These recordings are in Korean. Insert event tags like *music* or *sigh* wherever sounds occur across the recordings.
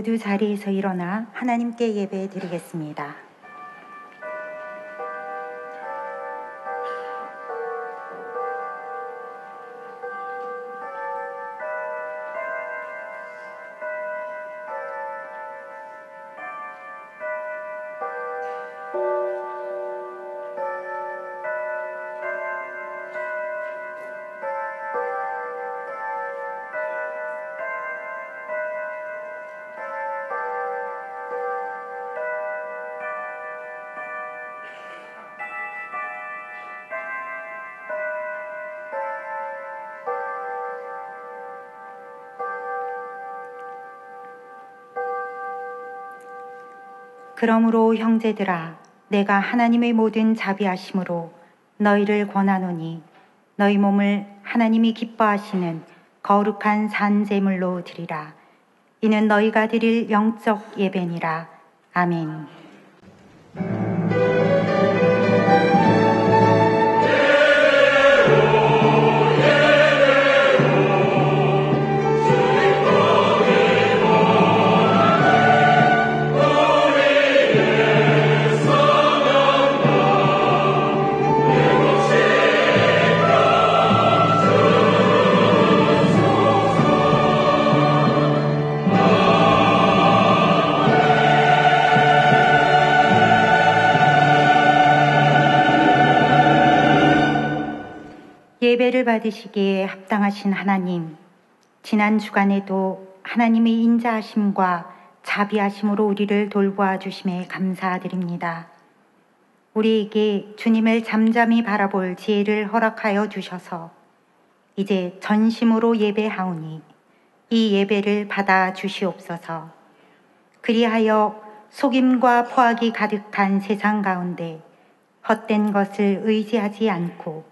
모두 자리에서 일어나 하나님께 예배 드리겠습니다. 그러므로 형제들아 내가 하나님의 모든 자비하심으로 너희를 권하노니 너희 몸을 하나님이 기뻐하시는 거룩한 산 제물로 드리라 이는 너희가 드릴 영적 예배니라 아멘. 예배를 받으시기에 합당하신 하나님, 지난 주간에도 하나님의 인자하심과 자비하심으로 우리를 돌보아 주심에 감사드립니다. 우리에게 주님을 잠잠히 바라볼 지혜를 허락하여 주셔서 이제 전심으로 예배하오니 이 예배를 받아 주시옵소서. 그리하여 속임과 포악이 가득한 세상 가운데 헛된 것을 의지하지 않고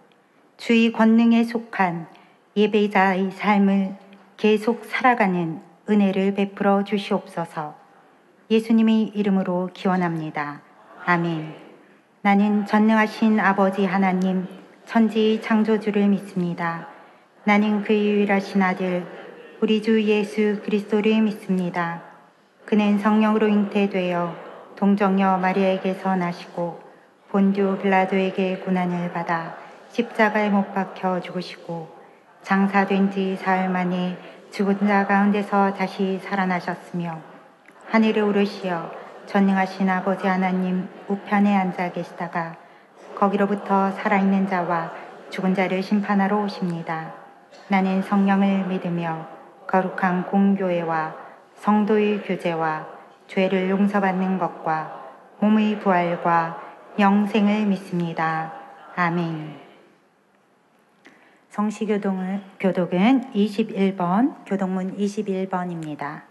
주의 권능에 속한 예배자의 삶을 계속 살아가는 은혜를 베풀어 주시옵소서 예수님의 이름으로 기원합니다. 아멘. 나는 전능하신 아버지 하나님, 천지의 창조주를 믿습니다. 나는 그의 유일하신 아들, 우리 주 예수 그리스도를 믿습니다. 그는 성령으로 잉태되어 동정녀 마리아에게서 나시고 본듀 빌라도에게 고난을 받아 십자가에 못 박혀 죽으시고 장사된 지 사흘 만에 죽은 자 가운데서 다시 살아나셨으며 하늘에 오르시어 전능하신 아버지 하나님 우편에 앉아 계시다가 거기로부터 살아있는 자와 죽은 자를 심판하러 오십니다. 나는 성령을 믿으며 거룩한 공교회와 성도의 교제와 죄를 용서받는 것과 몸의 부활과 영생을 믿습니다. 아멘. 성시교동은 교독은 21번, 교동문 21번입니다.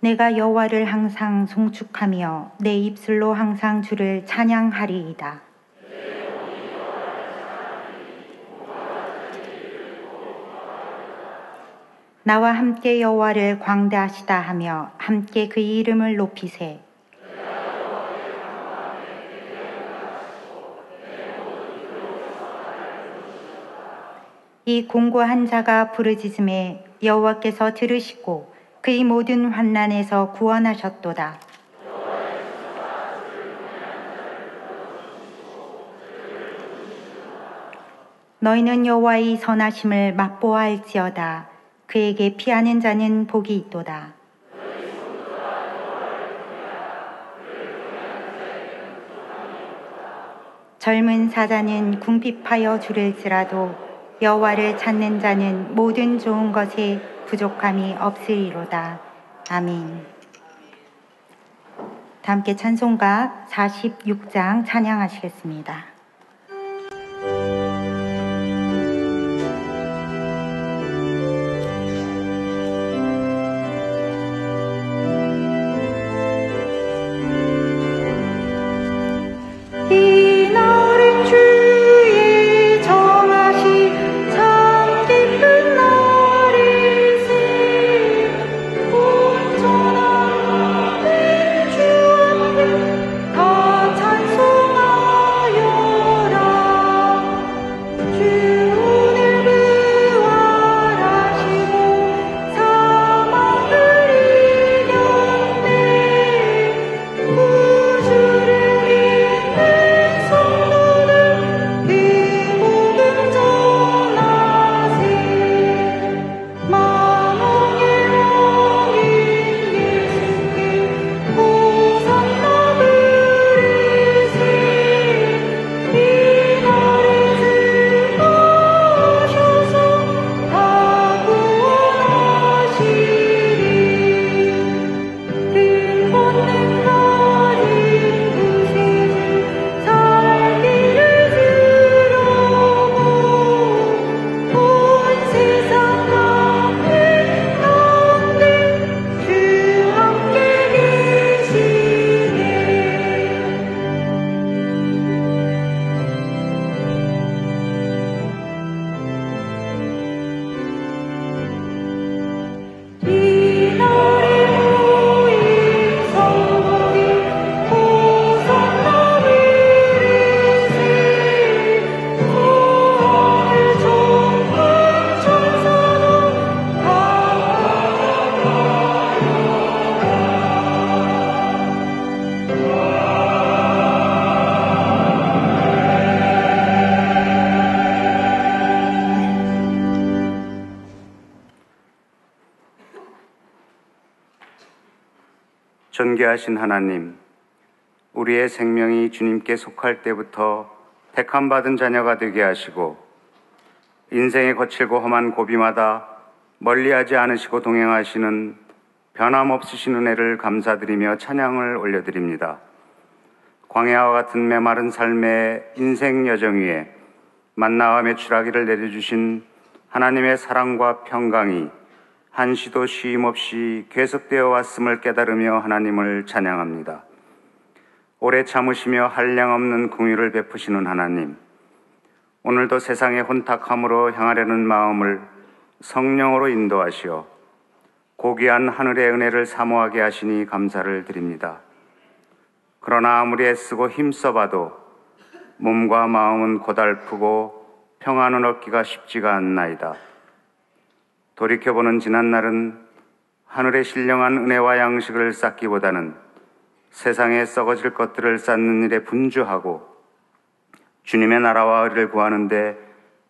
내가 여호와를 항상 송축하며 내 입술로 항상 주를 찬양하리이다. 나와 함께 여호와를 광대하시다 하며 함께 그 이름을 높이세. 이 공고한 자가 부르짖음에 여호와께서 들으시고 그의 모든 환난에서 구원하셨도다. 너희는 여호와의 선하심을 맛보아할지어다. 그에게 피하는 자는 복이 있도다. 젊은 사자는 궁핍하여 줄을지라도 여호와를 찾는 자는 모든 좋은 것에 부족함이 없으리로다. 아멘. 다 함께 찬송가 46장 찬양하시겠습니다. 존귀하신 하나님, 우리의 생명이 주님께 속할 때부터 택함받은 자녀가 되게 하시고 인생의 거칠고 험한 고비마다 멀리하지 않으시고 동행하시는 변함없으신 은혜를 감사드리며 찬양을 올려드립니다. 광야와 같은 메마른 삶의 인생 여정 위에 만나와 매출하기를 내려주신 하나님의 사랑과 평강이 한시도 쉼 없이 계속되어 왔음을 깨달으며 하나님을 찬양합니다. 오래 참으시며 한량없는 궁유를 베푸시는 하나님, 오늘도 세상의 혼탁함으로 향하려는 마음을 성령으로 인도하시어 고귀한 하늘의 은혜를 사모하게 하시니 감사를 드립니다. 그러나 아무리 애쓰고 힘써봐도 몸과 마음은 고달프고 평안을 얻기가 쉽지가 않나이다. 돌이켜보는 지난날은 하늘의 신령한 은혜와 양식을 쌓기보다는 세상에 썩어질 것들을 쌓는 일에 분주하고 주님의 나라와 의를 구하는데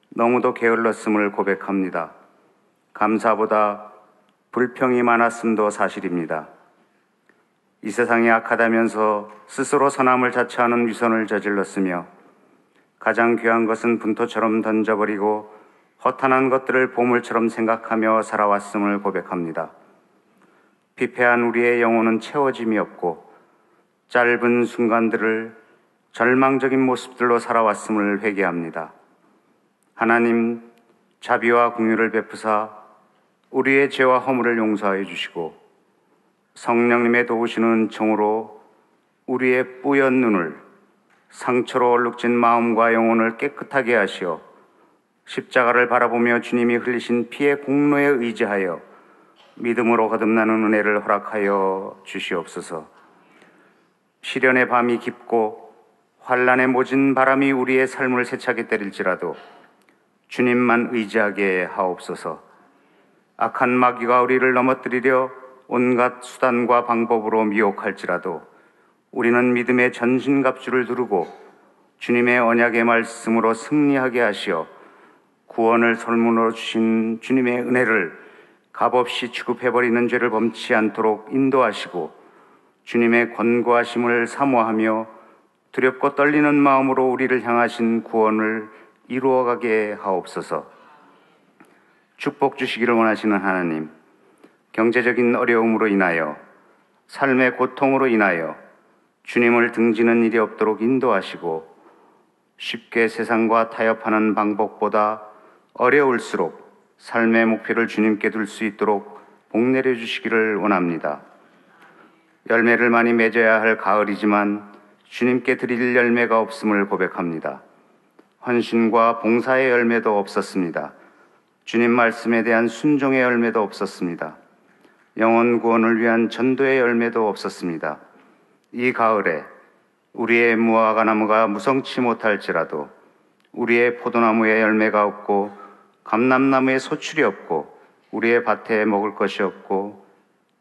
너무도 게을렀음을 고백합니다. 감사보다 불평이 많았음도 사실입니다. 이 세상이 악하다면서 스스로 선함을 자처하는 위선을 저질렀으며 가장 귀한 것은 분토처럼 던져버리고 허탄한 것들을 보물처럼 생각하며 살아왔음을 고백합니다. 피폐한 우리의 영혼은 채워짐이 없고 짧은 순간들을 절망적인 모습들로 살아왔음을 회개합니다. 하나님 자비와 궁유를 베푸사 우리의 죄와 허물을 용서하여 주시고 성령님의 도우시는 정으로 우리의 뿌연 눈을 상처로 얼룩진 마음과 영혼을 깨끗하게 하시어 십자가를 바라보며 주님이 흘리신 피의 공로에 의지하여 믿음으로 거듭나는 은혜를 허락하여 주시옵소서. 시련의 밤이 깊고 환란의 모진 바람이 우리의 삶을 세차게 때릴지라도 주님만 의지하게 하옵소서. 악한 마귀가 우리를 넘어뜨리려 온갖 수단과 방법으로 미혹할지라도 우리는 믿음의 전신갑주를 두르고 주님의 언약의 말씀으로 승리하게 하시어 구원을 설문으로 주신 주님의 은혜를 값없이 취급해버리는 죄를 범치 않도록 인도하시고 주님의 권고하심을 사모하며 두렵고 떨리는 마음으로 우리를 향하신 구원을 이루어가게 하옵소서. 축복 주시기를 원하시는 하나님, 경제적인 어려움으로 인하여 삶의 고통으로 인하여 주님을 등지는 일이 없도록 인도하시고 쉽게 세상과 타협하는 방법보다 어려울수록 삶의 목표를 주님께 둘 수 있도록 복 내려 주시기를 원합니다. 열매를 많이 맺어야 할 가을이지만 주님께 드릴 열매가 없음을 고백합니다. 헌신과 봉사의 열매도 없었습니다. 주님 말씀에 대한 순종의 열매도 없었습니다. 영혼 구원을 위한 전도의 열매도 없었습니다. 이 가을에 우리의 무화과 나무가 무성치 못할지라도 우리의 포도나무에 열매가 없고 감람나무에 소출이 없고 우리의 밭에 먹을 것이 없고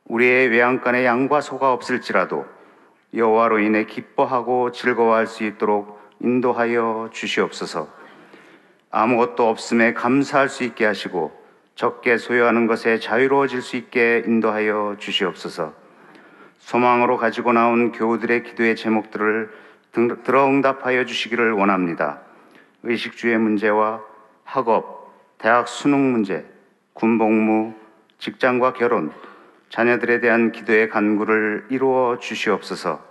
우리의 외양간에 양과 소가 없을지라도 여호와로 인해 기뻐하고 즐거워할 수 있도록 인도하여 주시옵소서. 아무것도 없음에 감사할 수 있게 하시고 적게 소유하는 것에 자유로워질 수 있게 인도하여 주시옵소서. 소망으로 가지고 나온 교우들의 기도의 제목들을 들어 응답하여 주시기를 원합니다. 의식주의 문제와 학업, 대학 수능 문제, 군복무, 직장과 결혼, 자녀들에 대한 기도의 간구를 이루어 주시옵소서.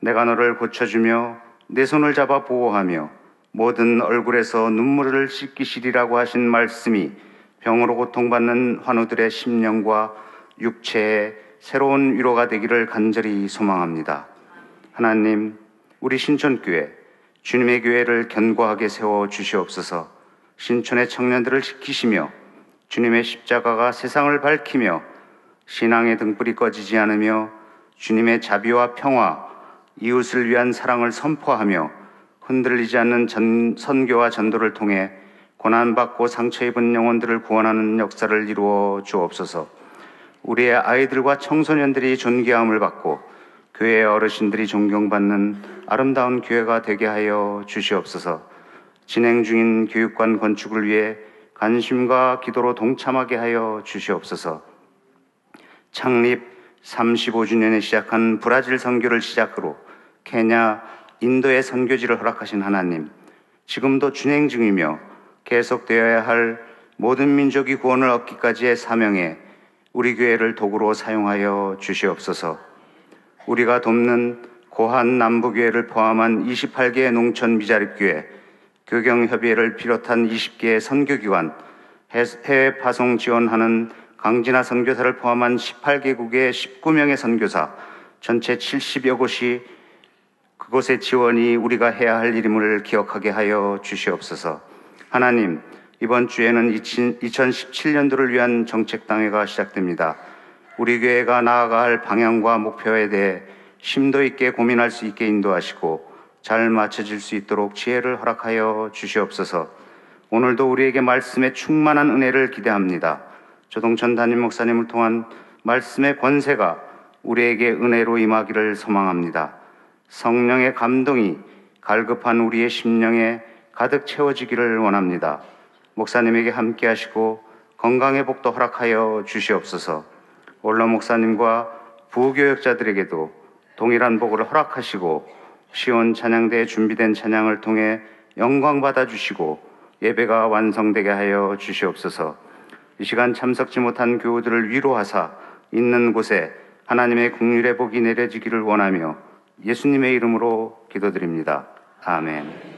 내가 너를 고쳐주며 내 손을 잡아 보호하며 모든 얼굴에서 눈물을 씻기시리라고 하신 말씀이 병으로 고통받는 환우들의 심령과 육체에 새로운 위로가 되기를 간절히 소망합니다. 하나님, 우리 신천교회, 주님의 교회를 견고하게 세워 주시옵소서 신천의 청년들을 지키시며 주님의 십자가가 세상을 밝히며 신앙의 등불이 꺼지지 않으며 주님의 자비와 평화, 이웃을 위한 사랑을 선포하며 흔들리지 않는 전, 선교와 전도를 통해 고난받고 상처 입은 영혼들을 구원하는 역사를 이루어 주옵소서. 우리의 아이들과 청소년들이 존귀함을 받고 교회의 어르신들이 존경받는 아름다운 교회가 되게 하여 주시옵소서. 진행 중인 교육관 건축을 위해 관심과 기도로 동참하게 하여 주시옵소서. 창립 35주년에 시작한 브라질 선교를 시작으로 케냐, 인도의 선교지를 허락하신 하나님, 지금도 준행 중이며 계속되어야 할 모든 민족이 구원을 얻기까지의 사명에 우리 교회를 도구로 사용하여 주시옵소서. 우리가 돕는 고한 남부교회를 포함한 28개의 농촌 미자립교회, 교경협의회를 비롯한 20개의 선교기관, 해외 파송 지원하는 강진화 선교사를 포함한 18개국의 19명의 선교사, 전체 70여 곳이 그곳의 지원이 우리가 해야 할 일임을 기억하게 하여 주시옵소서. 하나님, 이번 주에는 2017년도를 위한 정책당회가 시작됩니다. 우리 교회가 나아갈 방향과 목표에 대해 심도 있게 고민할 수 있게 인도하시고 잘 맞춰질 수 있도록 지혜를 허락하여 주시옵소서. 오늘도 우리에게 말씀의 충만한 은혜를 기대합니다. 조동천 담임 목사님을 통한 말씀의 권세가 우리에게 은혜로 임하기를 소망합니다. 성령의 감동이 갈급한 우리의 심령에 가득 채워지기를 원합니다. 목사님에게 함께 하시고 건강의 복도 허락하여 주시옵소서. 올러 목사님과 부교역자들에게도 동일한 복을 허락하시고 시온 찬양대에 준비된 찬양을 통해 영광 받아 주시고 예배가 완성되게 하여 주시옵소서. 이 시간 참석지 못한 교우들을 위로하사 있는 곳에 하나님의 국률의 복이 내려지기를 원하며 예수님의 이름으로 기도드립니다. 아멘.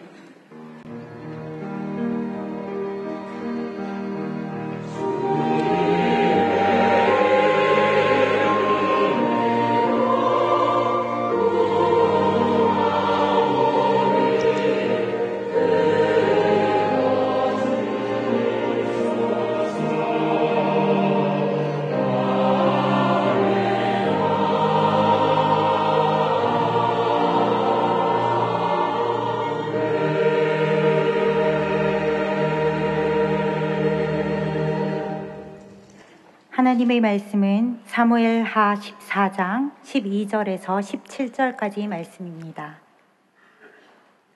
하나님의 말씀은 사무엘 하 14장 12절에서 17절까지 말씀입니다.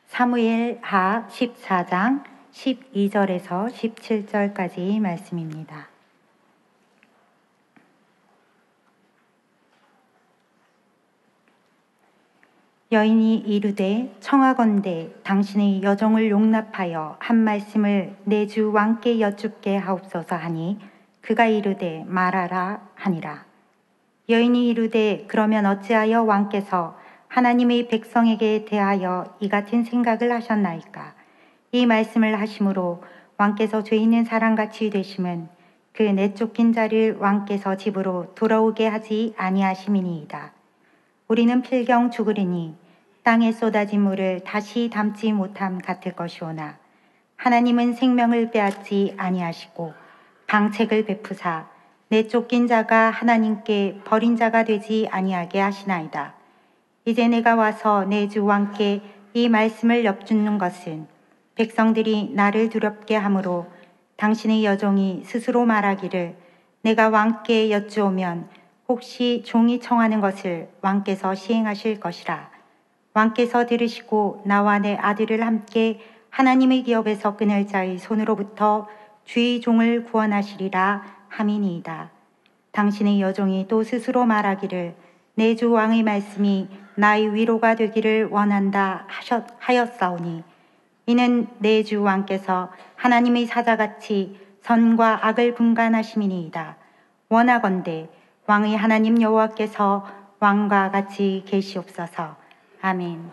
사무엘 하 14장 12절에서 17절까지 말씀입니다. 여인이 이르되 청하건대 당신의 여정을 용납하여 한 말씀을 내 주 왕께 여쭙게 하옵소서 하니 그가 이르되 말하라 하니라. 여인이 이르되 그러면 어찌하여 왕께서 하나님의 백성에게 대하여 이 같은 생각을 하셨나이까? 이 말씀을 하심으로 왕께서 죄 있는 사람같이 되심은 그 내쫓긴 자를 왕께서 집으로 돌아오게 하지 아니하심이니이다. 우리는 필경 죽으리니 땅에 쏟아진 물을 다시 담지 못함 같을 것이오나 하나님은 생명을 빼앗지 아니하시고 방책을 베푸사 내 쫓긴 자가 하나님께 버린 자가 되지 아니하게 하시나이다. 이제 내가 와서 내 주 왕께 이 말씀을 엿주는 것은 백성들이 나를 두렵게 하므로 당신의 여종이 스스로 말하기를 내가 왕께 여쭈오면 혹시 종이 청하는 것을 왕께서 시행하실 것이라. 왕께서 들으시고 나와 내 아들을 함께 하나님의 기업에서 끊을 자의 손으로부터 주의 종을 구원하시리라 함이니이다. 당신의 여종이 또 스스로 말하기를 내 주 왕의 말씀이 나의 위로가 되기를 원한다 하셨, 하였사오니 이는 내 주 왕께서 하나님의 사자같이 선과 악을 분간하심이니이다. 원하건대 왕의 하나님 여호와께서 왕과 같이 계시옵소서. 아멘.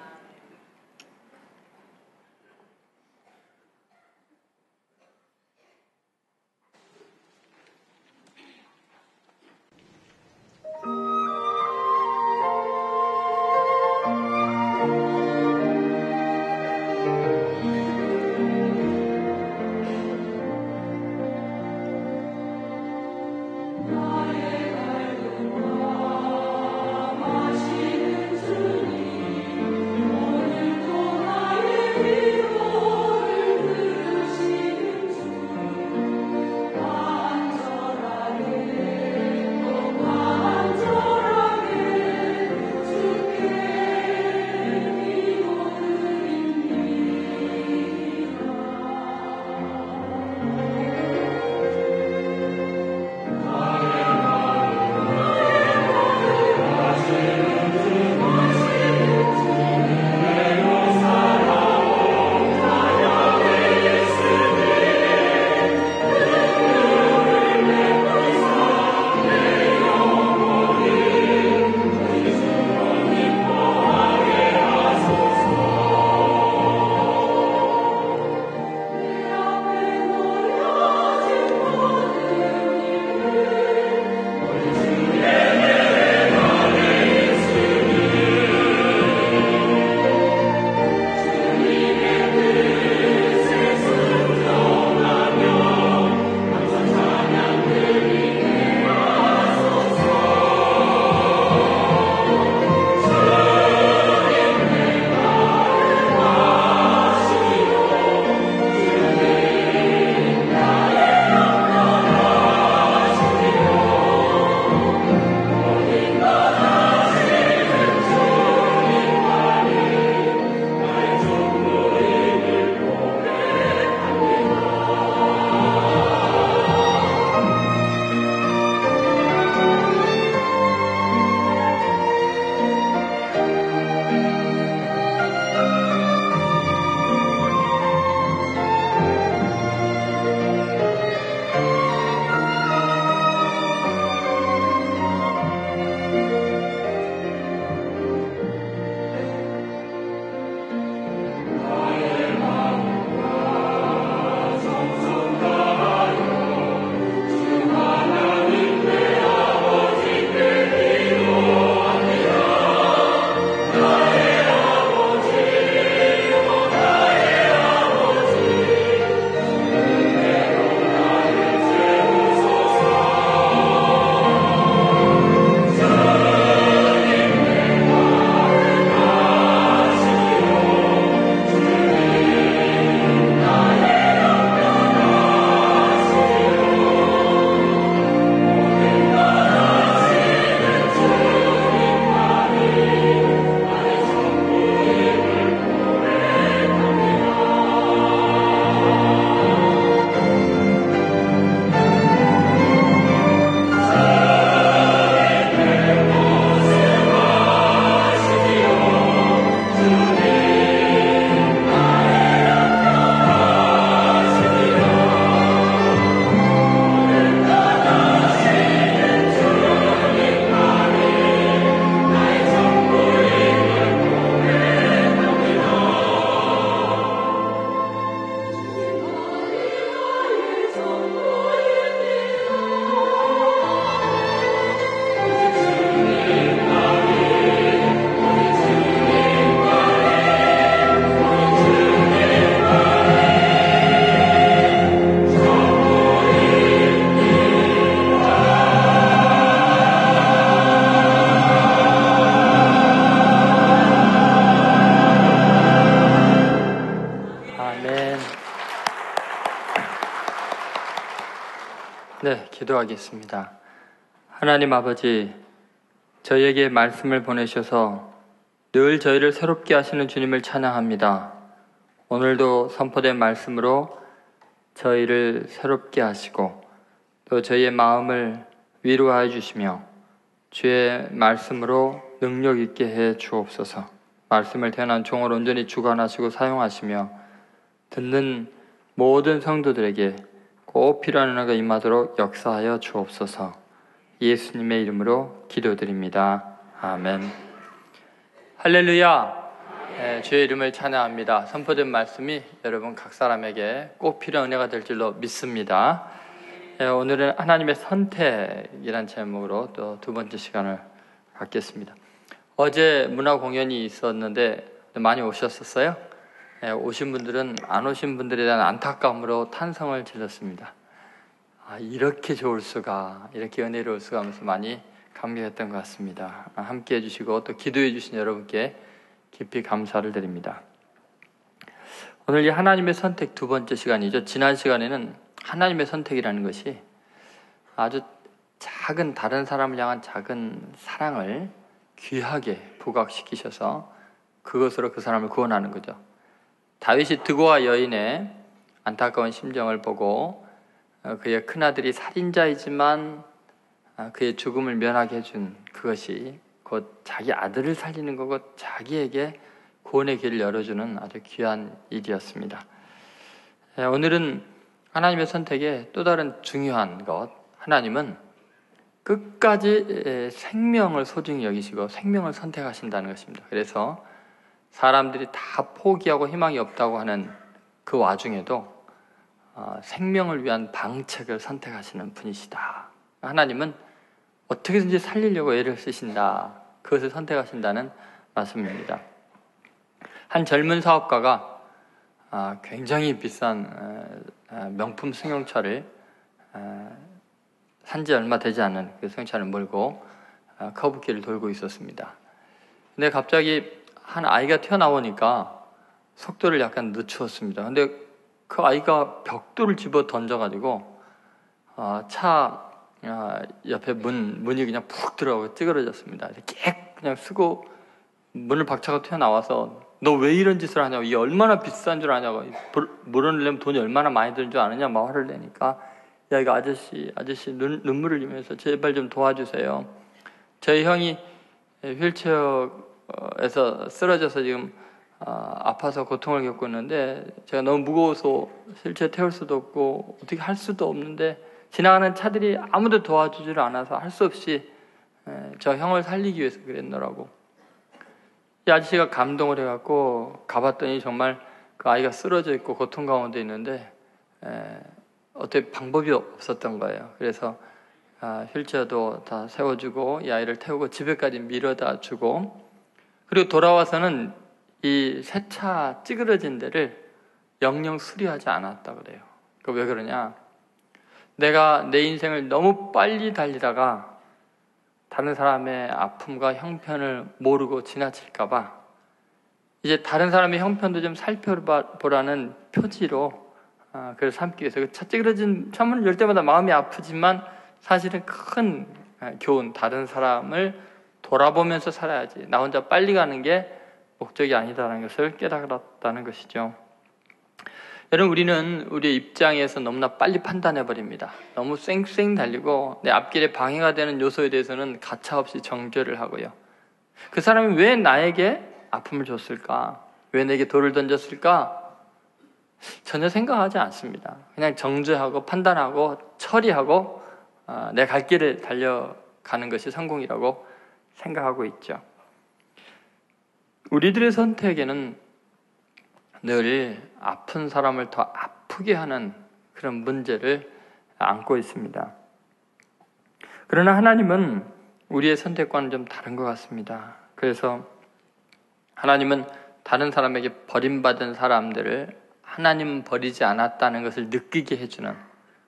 기도하겠습니다. 하나님 아버지, 저희에게 말씀을 보내셔서 늘 저희를 새롭게 하시는 주님을 찬양합니다. 오늘도 선포된 말씀으로 저희를 새롭게 하시고 또 저희의 마음을 위로하여 주시며 주의 말씀으로 능력 있게 해 주옵소서. 말씀을 태어난 종을 온전히 주관하시고 사용하시며 듣는 모든 성도들에게 꼭 필요한 은혜가 임하도록 역사하여 주옵소서. 예수님의 이름으로 기도드립니다. 아멘. 할렐루야. 예, 주의 이름을 찬양합니다. 선포된 말씀이 여러분 각 사람에게 꼭 필요한 은혜가 될 줄로 믿습니다. 예, 오늘은 하나님의 선택이란 제목으로 또 두 번째 시간을 갖겠습니다. 어제 문화 공연이 있었는데 많이 오셨었어요? 예, 오신 분들은 안 오신 분들에 대한 안타까움으로 탄성을 질렀습니다. 아, 이렇게 좋을 수가, 이렇게 은혜로울 수가 하면서 많이 감격했던 것 같습니다. 아, 함께 해주시고 또 기도해 주신 여러분께 깊이 감사를 드립니다. 오늘 이 하나님의 선택 두 번째 시간이죠. 지난 시간에는 하나님의 선택이라는 것이 아주 작은 다른 사람을 향한 작은 사랑을 귀하게 부각시키셔서 그것으로 그 사람을 구원하는 거죠. 다윗이 드고와 여인의 안타까운 심정을 보고 어, 그의 큰아들이 살인자이지만 아, 그의 죽음을 면하게 해준 그것이 곧 자기 아들을 살리는 거고 자기에게 구원의 길을 열어주는 아주 귀한 일이었습니다. 예, 오늘은 하나님의 선택의 또 다른 중요한 것, 하나님은 끝까지 생명을 소중히 여기시고 생명을 선택하신다는 것입니다. 그래서 사람들이 다 포기하고 희망이 없다고 하는 그 와중에도 어, 생명을 위한 방책을 선택하시는 분이시다. 하나님은 어떻게든지 살리려고 애를 쓰신다. 그것을 선택하신다는 말씀입니다. 한 젊은 사업가가 아, 굉장히 비싼 명품 승용차를 산지 얼마 되지 않은 그 승용차를 몰고 아, 커브길을 돌고 있었습니다. 근데 갑자기 한 아이가 튀어나오니까 속도를 약간 늦추었습니다. 근데 그 아이가 벽돌을 집어 던져가지고 어, 차 어, 옆에 문 문이 그냥 푹 들어가고 찌그러졌습니다. 깨 그냥 쓰고 문을 박차고 튀어나와서 너 왜 이런 짓을 하냐고 이 얼마나 비싼 줄 아냐고 물을 내면 돈이 얼마나 많이 드는 줄 아느냐 막 화를 내니까 야 이거 아저씨 아저씨 눈, 눈물을 흘리면서 제발 좀 도와주세요. 저희 형이 휠체어 에서 쓰러져서 지금 어, 아파서 고통을 겪고 있는데 제가 너무 무거워서 실제 태울 수도 없고 어떻게 할 수도 없는데 지나가는 차들이 아무도 도와주지를 않아서 할 수 없이 저 형을 살리기 위해서 그랬노라고 이 아저씨가 감동을 해갖고 가봤더니 정말 그 아이가 쓰러져 있고 고통 가운데 있는데 어떻게 방법이 없었던 거예요. 그래서 아, 휠체어도 다 세워주고 이 아이를 태우고 집에까지 밀어다 주고 그리고 돌아와서는 이새차 찌그러진 데를 영영 수리하지 않았다 그래요. 그 왜 그러냐? 내가 내 인생을 너무 빨리 달리다가 다른 사람의 아픔과 형편을 모르고 지나칠까봐 이제 다른 사람의 형편도 좀 살펴보라는 표지로 아, 그걸 삼기 위해서 그차 찌그러진 차문을 열 때마다 마음이 아프지만 사실은 큰 아, 교훈, 다른 사람을 돌아보면서 살아야지. 나 혼자 빨리 가는 게 목적이 아니다라는 것을 깨달았다는 것이죠. 여러분, 우리는 우리의 입장에서 너무나 빨리 판단해 버립니다. 너무 쌩쌩 달리고 내 앞길에 방해가 되는 요소에 대해서는 가차없이 정죄를 하고요. 그 사람이 왜 나에게 아픔을 줬을까? 왜 내게 돌을 던졌을까? 전혀 생각하지 않습니다. 그냥 정죄하고 판단하고 처리하고 아, 내갈 길을 달려가는 것이 성공이라고 생각하고 있죠. 우리들의 선택에는 늘 아픈 사람을 더 아프게 하는 그런 문제를 안고 있습니다. 그러나 하나님은 우리의 선택과는 좀 다른 것 같습니다. 그래서 하나님은 다른 사람에게 버림받은 사람들을 하나님 버리지 않았다는 것을 느끼게 해주는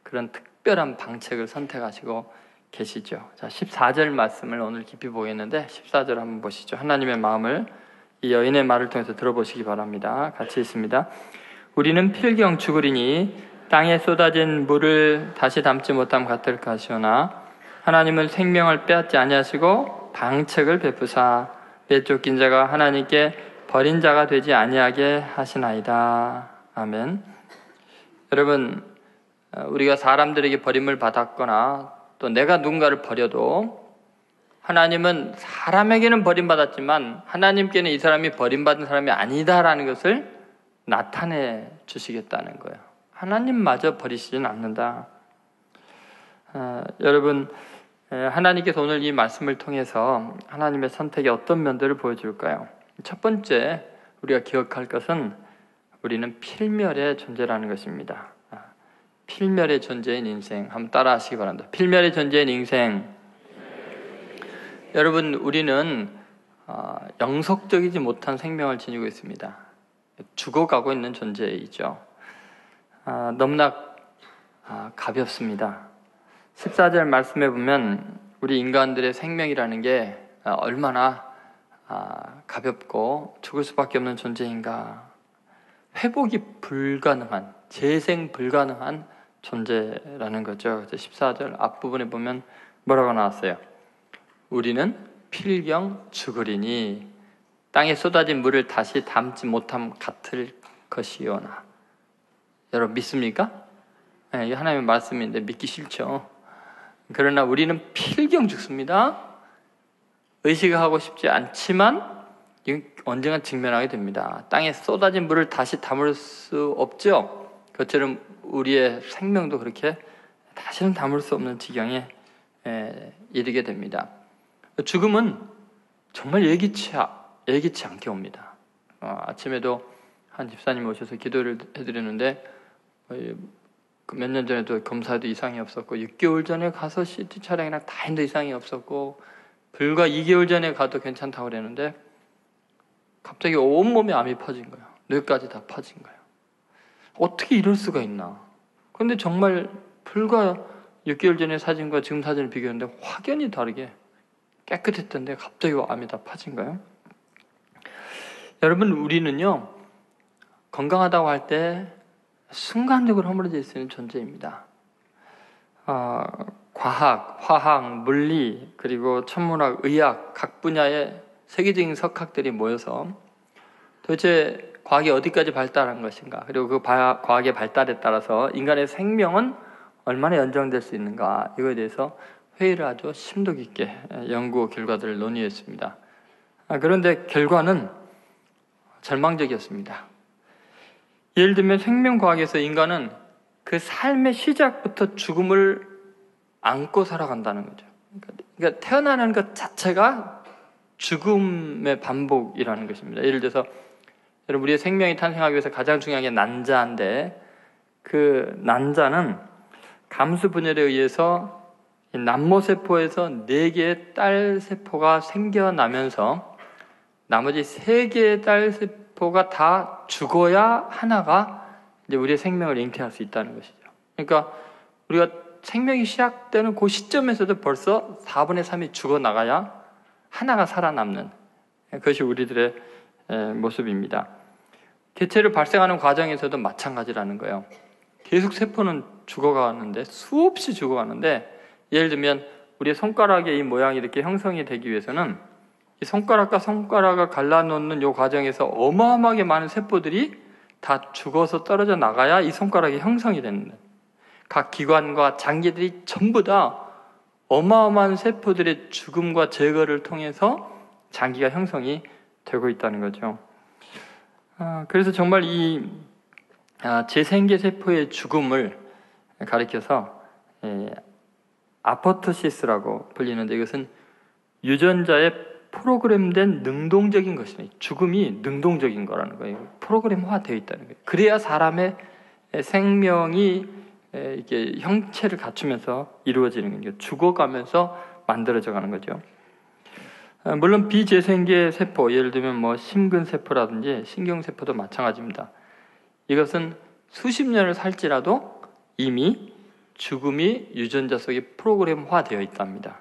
그런 특별한 방책을 선택하시고 계시죠. 자, 14절 말씀을 오늘 깊이 보겠는데 14절 한번 보시죠. 하나님의 마음을 이 여인의 말을 통해서 들어보시기 바랍니다. 같이 있습니다. 우리는 필경 죽으리니 땅에 쏟아진 물을 다시 담지 못함 같을 것이오나 하나님은 생명을 빼앗지 아니하시고 방책을 베푸사 빼쫓긴 자가 하나님께 버린 자가 되지 아니하게 하시나이다. 아멘. 여러분 어, 우리가 사람들에게 버림을 받았거나 또 내가 누군가를 버려도 하나님은 사람에게는 버림받았지만 하나님께는 이 사람이 버림받은 사람이 아니다라는 것을 나타내 주시겠다는 거예요. 하나님마저 버리시진 않는다. 어, 여러분 에, 하나님께서 오늘 이 말씀을 통해서 하나님의 선택의 어떤 면들을 보여줄까요? 첫 번째 우리가 기억할 것은 우리는 필멸의 존재라는 것입니다. 아, 필멸의 존재인 인생 한번 따라 하시기 바랍니다. 필멸의 존재인 인생. 여러분 우리는 어, 영속적이지 못한 생명을 지니고 있습니다. 죽어가고 있는 존재이죠. 아, 너무나 아, 가볍습니다. 14절 말씀해 보면 우리 인간들의 생명이라는 게 아, 얼마나 아, 가볍고 죽을 수밖에 없는 존재인가. 회복이 불가능한, 재생 불가능한 존재라는 거죠. 그래서 14절 앞부분에 보면 뭐라고 나왔어요? 우리는 필경 죽으리니 땅에 쏟아진 물을 다시 담지 못함 같을 것이오나. 여러분 믿습니까? 네, 이 하나님의 말씀인데 믿기 싫죠. 그러나 우리는 필경 죽습니다. 의식하고 싶지 않지만 언젠가 직면하게 됩니다. 땅에 쏟아진 물을 다시 담을 수 없죠. 그처럼 우리의 생명도 그렇게 다시는 담을 수 없는 지경에 에, 이르게 됩니다. 죽음은 정말 예기치, 예기치 않게 옵니다. 어, 아침에도 한 집사님 오셔서 기도를 해드리는데 어, 몇년 전에도 검사도 이상이 없었고 6개월 전에 가서 CT 촬영이나 다 했는데 이상이 없었고 불과 2개월 전에 가도 괜찮다고 그랬는데 갑자기 온몸에 암이 퍼진 거예요. 뇌까지 다 퍼진 거예요. 어떻게 이럴 수가 있나? 그런데 정말 불과 6개월 전의 사진과 지금 사진을 비교했는데 확연히 다르게 깨끗했던데 갑자기 암이 다 거예요. 여러분 우리는요 건강하다고 할 때 순간적으로 허물어질 수 있는 존재입니다. 어, 과학, 화학, 물리, 그리고 천문학, 의학 각 분야의 세계적인 석학들이 모여서 도대체 과학이 어디까지 발달한 것인가, 그리고 그 바, 과학의 발달에 따라서 인간의 생명은 얼마나 연장될 수 있는가, 이거에 대해서 회의를 아주 심도 깊게 연구 결과들을 논의했습니다. 아, 그런데 결과는 절망적이었습니다. 예를 들면 생명과학에서 인간은 그 삶의 시작부터 죽음을 안고 살아간다는 거죠. 그러니까 태어나는 것 자체가 죽음의 반복이라는 것입니다. 예를 들어서 여러분 우리의 생명이 탄생하기 위해서 가장 중요한 게 난자인데 그 난자는 감수 분열에 의해서 남모 세포에서 네 개의 딸 세포가 생겨나면서 나머지 세 개의 딸 세포가 다 죽어야 하나가 이제 우리의 생명을 잉태할 수 있다는 것이죠. 그러니까 우리가 생명이 시작되는 그 시점에서도 벌써 4분의 3이 죽어 나가야 하나가 살아남는 그것이 우리들의 모습입니다. 개체를 발생하는 과정에서도 마찬가지라는 거예요. 계속 세포는 죽어가는데 수없이 죽어가는데 예를 들면 우리의 손가락의 이 모양이 이렇게 형성이 되기 위해서는 이 손가락과 손가락을 갈라놓는 이 과정에서 어마어마하게 많은 세포들이 다 죽어서 떨어져 나가야 이 손가락이 형성이 되는 각 기관과 장기들이 전부 다 어마어마한 세포들의 죽음과 제거를 통해서 장기가 형성이 되고 있다는 거죠. 아, 그래서 정말 이 아, 재생계 세포의 죽음을 가리켜서 예, 아포토시스라고 불리는데 이것은 유전자의 프로그램된 능동적인 것이니 죽음이 능동적인 거라는 거예요. 프로그램화 되어 있다는 거예요. 그래야 사람의 생명이 이게 형체를 갖추면서 이루어지는 거죠. 죽어가면서 만들어져 가는 거죠. 아, 물론 비재생계 세포, 예를 들면 뭐 심근세포라든지 신경세포도 마찬가지입니다. 이것은 수십 년을 살지라도 이미 죽음이 유전자 속에 프로그램화 되어 있답니다.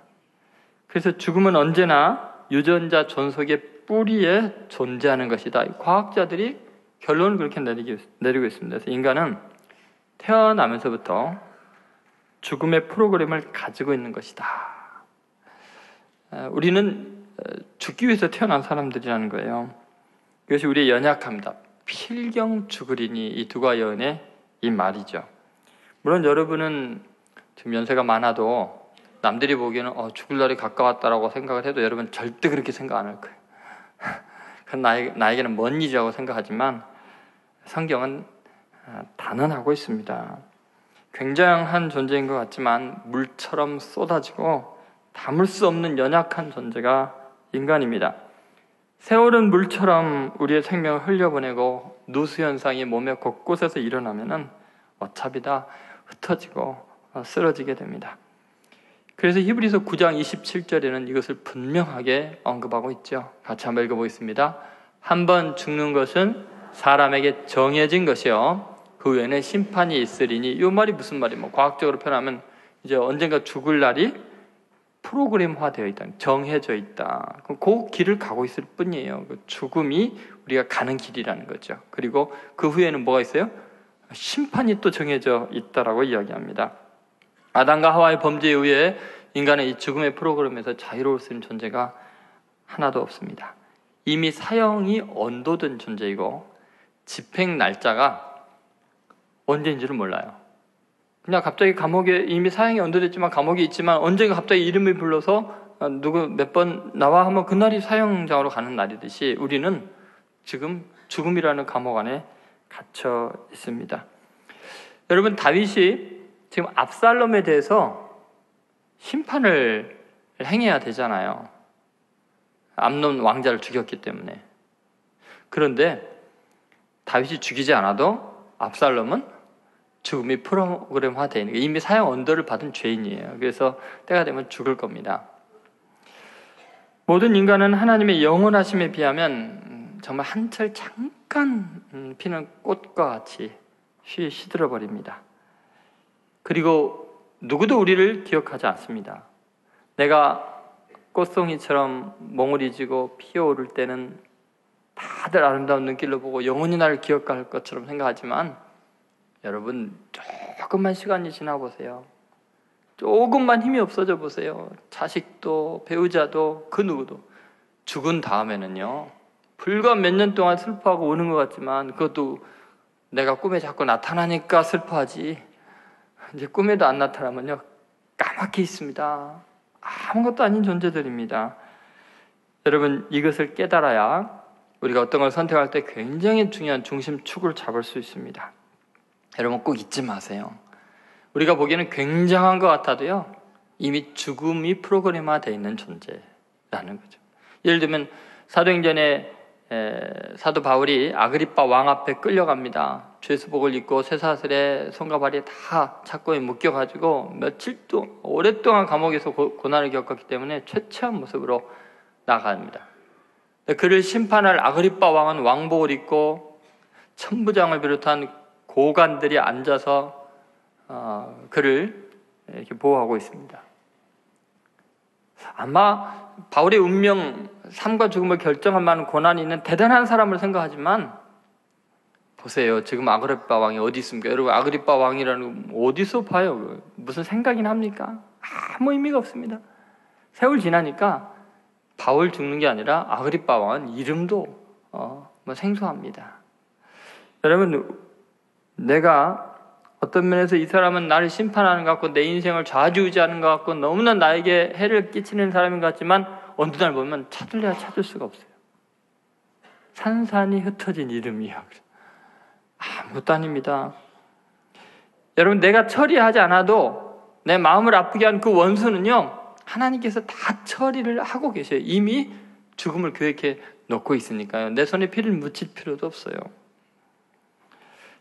그래서 죽음은 언제나 유전자 존속의 뿌리에 존재하는 것이다. 과학자들이 결론을 그렇게 내리고 있습니다. 그래서 인간은 태어나면서부터 죽음의 프로그램을 가지고 있는 것이다. 어, 우리는 어, 죽기 위해서 태어난 사람들이라는 거예요. 이것이 우리의 연약함이다. 필경 죽으리니 이 두가 여언의 이 말이죠. 물론 여러분은 지금 연세가 많아도 남들이 보기에는 어, 죽을 날이 가까웠다라고 생각을 해도 여러분 절대 그렇게 생각 안 할 거예요. *laughs* 그건 나에, 나에게는 먼 일이라고 생각하지만 성경은 아, 단언하고 있습니다. 굉장한 존재인 것 같지만 물처럼 쏟아지고 담을 수 없는 연약한 존재가 인간입니다. 세월은 물처럼 우리의 생명을 흘려보내고 누수 현상이 몸의 곳곳에서 일어나면은 어차피 다 흩어지고 어, 쓰러지게 됩니다. 그래서 히브리서 9장 27절에는 이것을 분명하게 언급하고 있죠. 같이 한번 읽어보겠습니다. 한 번 죽는 것은 사람에게 정해진 것이요. 그 외에는 심판이 있으리니 이 말이 무슨 말이에요? 뭐 과학적으로 표현하면 이제 언젠가 죽을 날이 프로그램화되어 있다, 정해져 있다. 그 길을 가고 있을 뿐이에요. 그 죽음이 우리가 가는 길이라는 거죠. 그리고 그 후에는 뭐가 있어요? 심판이 또 정해져 있다라고 이야기합니다. 아담과 하와의 범죄에 의해 인간의 이 죽음의 프로그램에서 자유로울 수 있는 존재가 하나도 없습니다. 이미 사형이 언도된 존재이고 집행 날짜가 언제인지를 몰라요. 그냥 갑자기 감옥에 이미 사형이 언도됐지만 감옥에 있지만 언젠가 갑자기 이름을 불러서 누구 몇 번 나와 하면 그날이 사형장으로 가는 날이듯이 우리는 지금 죽음이라는 감옥 안에 갇혀 있습니다. 여러분 다윗이 지금 압살롬에 대해서 심판을 행해야 되잖아요. 암론 왕자를 죽였기 때문에. 그런데 다윗이 죽이지 않아도 압살롬은 죽음이 프로그램화되어 있는 이미 사형 언도를 받은 죄인이에요. 그래서 때가 되면 죽을 겁니다. 모든 인간은 하나님의 영원하심에 비하면 정말 한철 잠깐 음, 피는 꽃과 같이 쉬 시들어 버립니다. 그리고 누구도 우리를 기억하지 않습니다. 내가 꽃송이처럼 몽울이 지고 피어오를 때는 다들 아름다운 눈길로 보고 영원히 나를 기억할 것처럼 생각하지만 여러분 조금만 시간이 지나 보세요. 조금만 힘이 없어져 보세요. 자식도 배우자도 그 누구도 죽은 다음에는요. 불과 몇 년 동안 슬퍼하고 오는 것 같지만 그것도 내가 꿈에 자꾸 나타나니까 슬퍼하지. 이제 꿈에도 안 나타나면요. 까맣게 있습니다. 아무것도 아닌 존재들입니다. 여러분 이것을 깨달아야 우리가 어떤 걸 선택할 때 굉장히 중요한 중심축을 잡을 수 있습니다. 여러분 꼭 잊지 마세요. 우리가 보기에는 굉장한 것 같아도요, 이미 죽음이 프로그램화되어 있는 존재라는 거죠. 예를 들면 사도행전에 사도 바울이 아그리파 왕 앞에 끌려갑니다. 죄수복을 입고 쇠사슬에 손과 발이 다 착고에 묶여가지고 며칠 동안 오랫동안 감옥에서 고, 난을 겪었기 때문에 최초한 모습으로 나갑니다. 그를 심판할 아그리파 왕은 왕복을 입고 천부장을 비롯한 고관들이 앉아서 어, 그를 이렇게 보호하고 있습니다. 아마 바울의 운명, 삶과 죽음을 결정할 만한 고난이 있는 대단한 사람을 생각하지만 보세요. 지금 아그리파 왕이 어디 있습니까? 여러분 아그리파 왕이라는 거 어디서 봐요? 무슨 생각이나 합니까? 아무 의미가 없습니다. 세월 지나니까 바울 죽는 게 아니라 아그리파 왕은 이름도 어, 뭐 생소합니다. 여러분 내가 어떤 면에서 이 사람은 나를 심판하는 것 같고 내 인생을 좌지우지하는 것 같고 너무나 나에게 해를 끼치는 사람인 것 같지만 어느 날 보면 찾을래야 찾을 수가 없어요. 산산이 흩어진 이름이야. 아무것도 아닙니다. 여러분 내가 처리하지 않아도 내 마음을 아프게 한 그 원수는요 하나님께서 다 처리를 하고 계셔요. 이미 죽음을 계획해 놓고 있으니까요. 내 손에 피를 묻힐 필요도 없어요.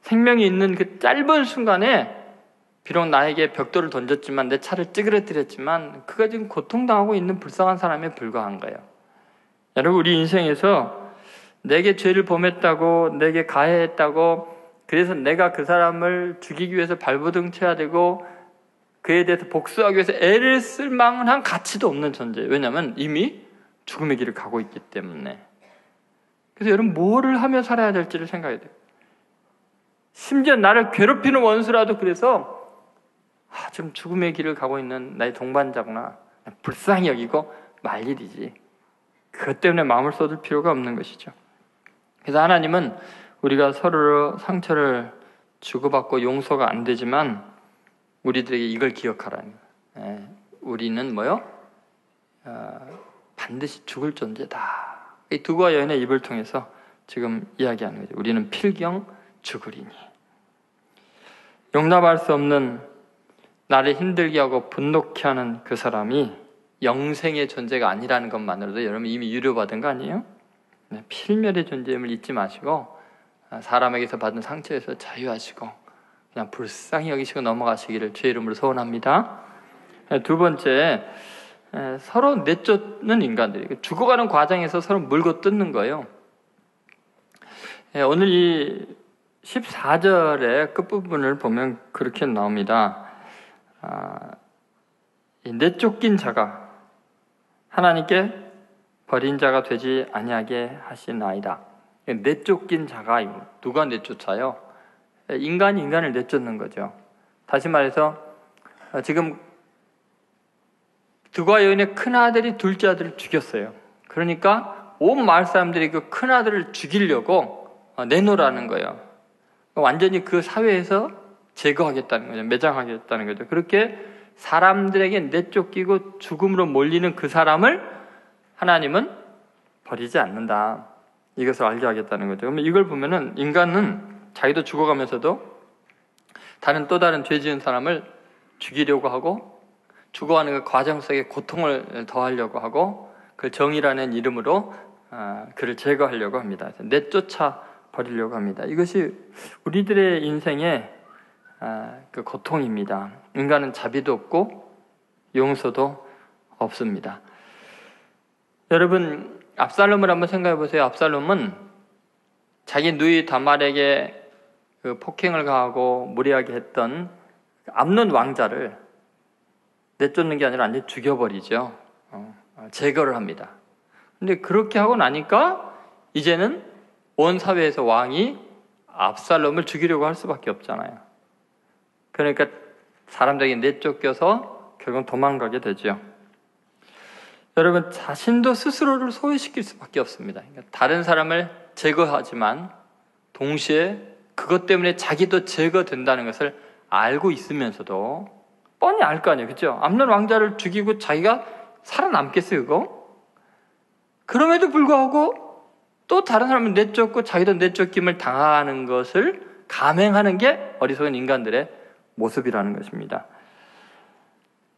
생명이 있는 그 짧은 순간에 비록 나에게 벽돌을 던졌지만 내 차를 찌그러뜨렸지만 그가 지금 고통당하고 있는 불쌍한 사람에 불과한 거예요. 여러분 우리 인생에서 내게 죄를 범했다고 내게 가해했다고 그래서 내가 그 사람을 죽이기 위해서 발버둥 쳐야 되고 그에 대해서 복수하기 위해서 애를 쓸 만한 가치도 없는 존재. 왜냐하면 이미 죽음의 길을 가고 있기 때문에. 그래서 여러분 뭐를 하며 살아야 될지를 생각해야 돼요. 심지어 나를 괴롭히는 원수라도 그래서 아, 지금 죽음의 길을 가고 있는 나의 동반자구나. 불쌍히 여기고 말 일이지. 그것 때문에 마음을 쏟을 필요가 없는 것이죠. 그래서 하나님은 우리가 서로 상처를 주고받고 용서가 안 되지만 우리들에게 이걸 기억하라는 거예요. 예, 우리는 뭐요? 어, 반드시 죽을 존재다. 이 두과 여인의 입을 통해서 지금 이야기하는 거죠. 우리는 필경 죽으리니. 용납할 수 없는 나를 힘들게 하고 분노케 하는 그 사람이 영생의 존재가 아니라는 것만으로도 여러분 이미 유료받은 거 아니에요? 네, 필멸의 존재임을 잊지 마시고 아, 사람에게서 받은 상처에서 자유하시고 그냥 불쌍히 여기시고 넘어가시기를 주의 이름으로 소원합니다. 네, 두 번째 에, 서로 내쫓는 인간들이 죽어가는 과정에서 서로 물고 뜯는 거예요. 예, 오늘 이 14절의 끝부분을 보면 그렇게 나옵니다. 아, 이 내쫓긴 자가 하나님께 버린 자가 되지 아니하게 하신 아이다. 내쫓긴 자가 누가 내쫓아요? 인간이 인간을 내쫓는 거죠. 다시 말해서 어, 지금 드과 여인의 큰 아들이 둘째 아들을 죽였어요. 그러니까 온 마을 사람들이 그 큰 아들을 죽이려고 어, 내놓으라는 거예요. 완전히 그 사회에서 제거하겠다는 거죠. 매장하겠다는 거죠. 그렇게 사람들에게 내쫓기고 죽음으로 몰리는 그 사람을 하나님은 버리지 않는다. 이것을 알게 하겠다는 거죠. 그러면 이걸 보면은 인간은 자기도 죽어가면서도 다른 또 다른 죄 지은 사람을 죽이려고 하고 죽어가는 그 과정 속에 고통을 더하려고 하고 그 정의라는 이름으로 아, 그를 제거하려고 합니다. 내쫓아 버리려고 합니다. 이것이 우리들의 인생의 아, 그 고통입니다. 인간은 자비도 없고 용서도 없습니다. 여러분 압살롬을 한번 생각해 보세요. 압살롬은 자기 누이 다말에게 그 폭행을 가하고 무리하게 했던 암론 왕자를 내쫓는 게 아니라 완전 히 죽여버리죠. 어, 제거를 합니다. 근데 그렇게 하고 나니까 이제는 온 사회에서 왕이 압살롬을 죽이려고 할 수밖에 없잖아요. 그러니까 사람들에게 내쫓겨서 결국 도망가게 되죠. 여러분 자신도 스스로를 소외시킬 수밖에 없습니다. 그러니까 다른 사람을 제거하지만 동시에 그것 때문에 자기도 제거된다는 것을 알고 있으면서도 뻔히 알 거 아니에요, 그렇죠? 암론 왕자를 죽이고 자기가 살아남겠어요, 그거? 그럼에도 불구하고 또 다른 사람을 내쫓고 자기도 내쫓김을 당하는 것을 감행하는 게 어리석은 인간들의 모습이라는 것입니다.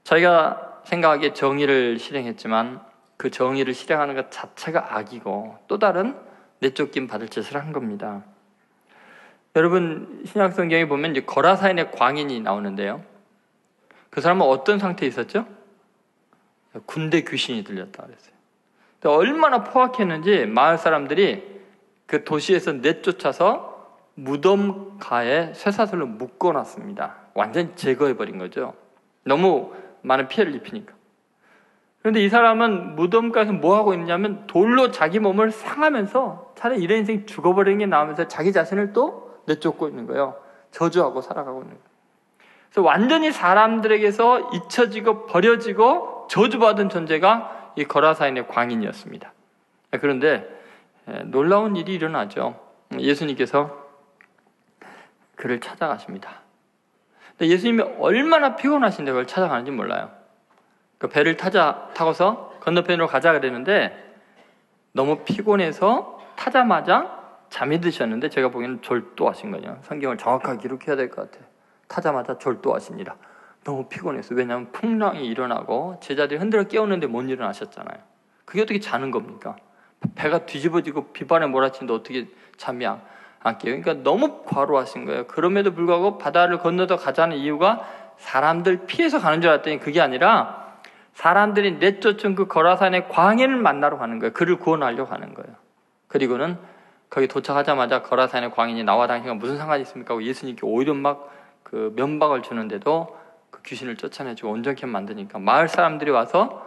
저희가 생각하기에 정의를 실행했지만 그 정의를 실행하는 것 자체가 악이고 또 다른 내쫓김 받을 짓을 한 겁니다. 여러분 신약 성경에 보면 이제 거라사인의 광인이 나오는데요. 그 사람은 어떤 상태에 있었죠? 군대 귀신이 들렸다 그랬어요. 얼마나 포악했는지 마을 사람들이 그 도시에서 내쫓아서 무덤가에 쇠사슬로 묶어놨습니다. 완전 제거해버린 거죠. 너무 많은 피해를 입히니까. 그런데 이 사람은 무덤가에서 뭐 하고 있냐면 돌로 자기 몸을 상하면서 차라리 이런 인생 죽어버리는 게 나오면서 자기 자신을 또 내쫓고 있는 거예요. 저주하고 살아가고 있는 거예요. 그래서 완전히 사람들에게서 잊혀지고 버려지고 저주받은 존재가 이 거라사인의 광인이었습니다. 그런데 놀라운 일이 일어나죠. 예수님께서 그를 찾아가십니다. 예수님이 얼마나 피곤하신데 그걸 찾아가는지 몰라요. 그 배를 타자 타고서 건너편으로 가자 그랬는데 너무 피곤해서 타자마자 잠이 드셨는데 제가 보기에는 졸도하신 거예요. 성경을 정확하게 기록해야 될 것 같아요. 타자마자 졸도하시니라. 너무 피곤해서 왜냐하면 풍랑이 일어나고 제자들이 흔들어 깨우는데 못 일어나셨잖아요. 그게 어떻게 자는 겁니까? 배가 뒤집어지고 비바람에 몰아치는데 어떻게 잠이 안, 안 깨요? 그러니까 너무 과로하신 거예요. 그럼에도 불구하고 바다를 건너서 가자는 이유가 사람들 피해서 가는 줄 알았더니 그게 아니라 사람들이 내쫓은 그 거라산의 광해를 만나러 가는 거예요. 그를 구원하려고 하는 거예요. 그리고는 거기 도착하자마자 거라산의 광인이 나와 당신과 무슨 상관이 있습니까? 하고 예수님께 오히려 막 그 면박을 주는데도 그 귀신을 쫓아내주고 온전케 만드니까 마을 사람들이 와서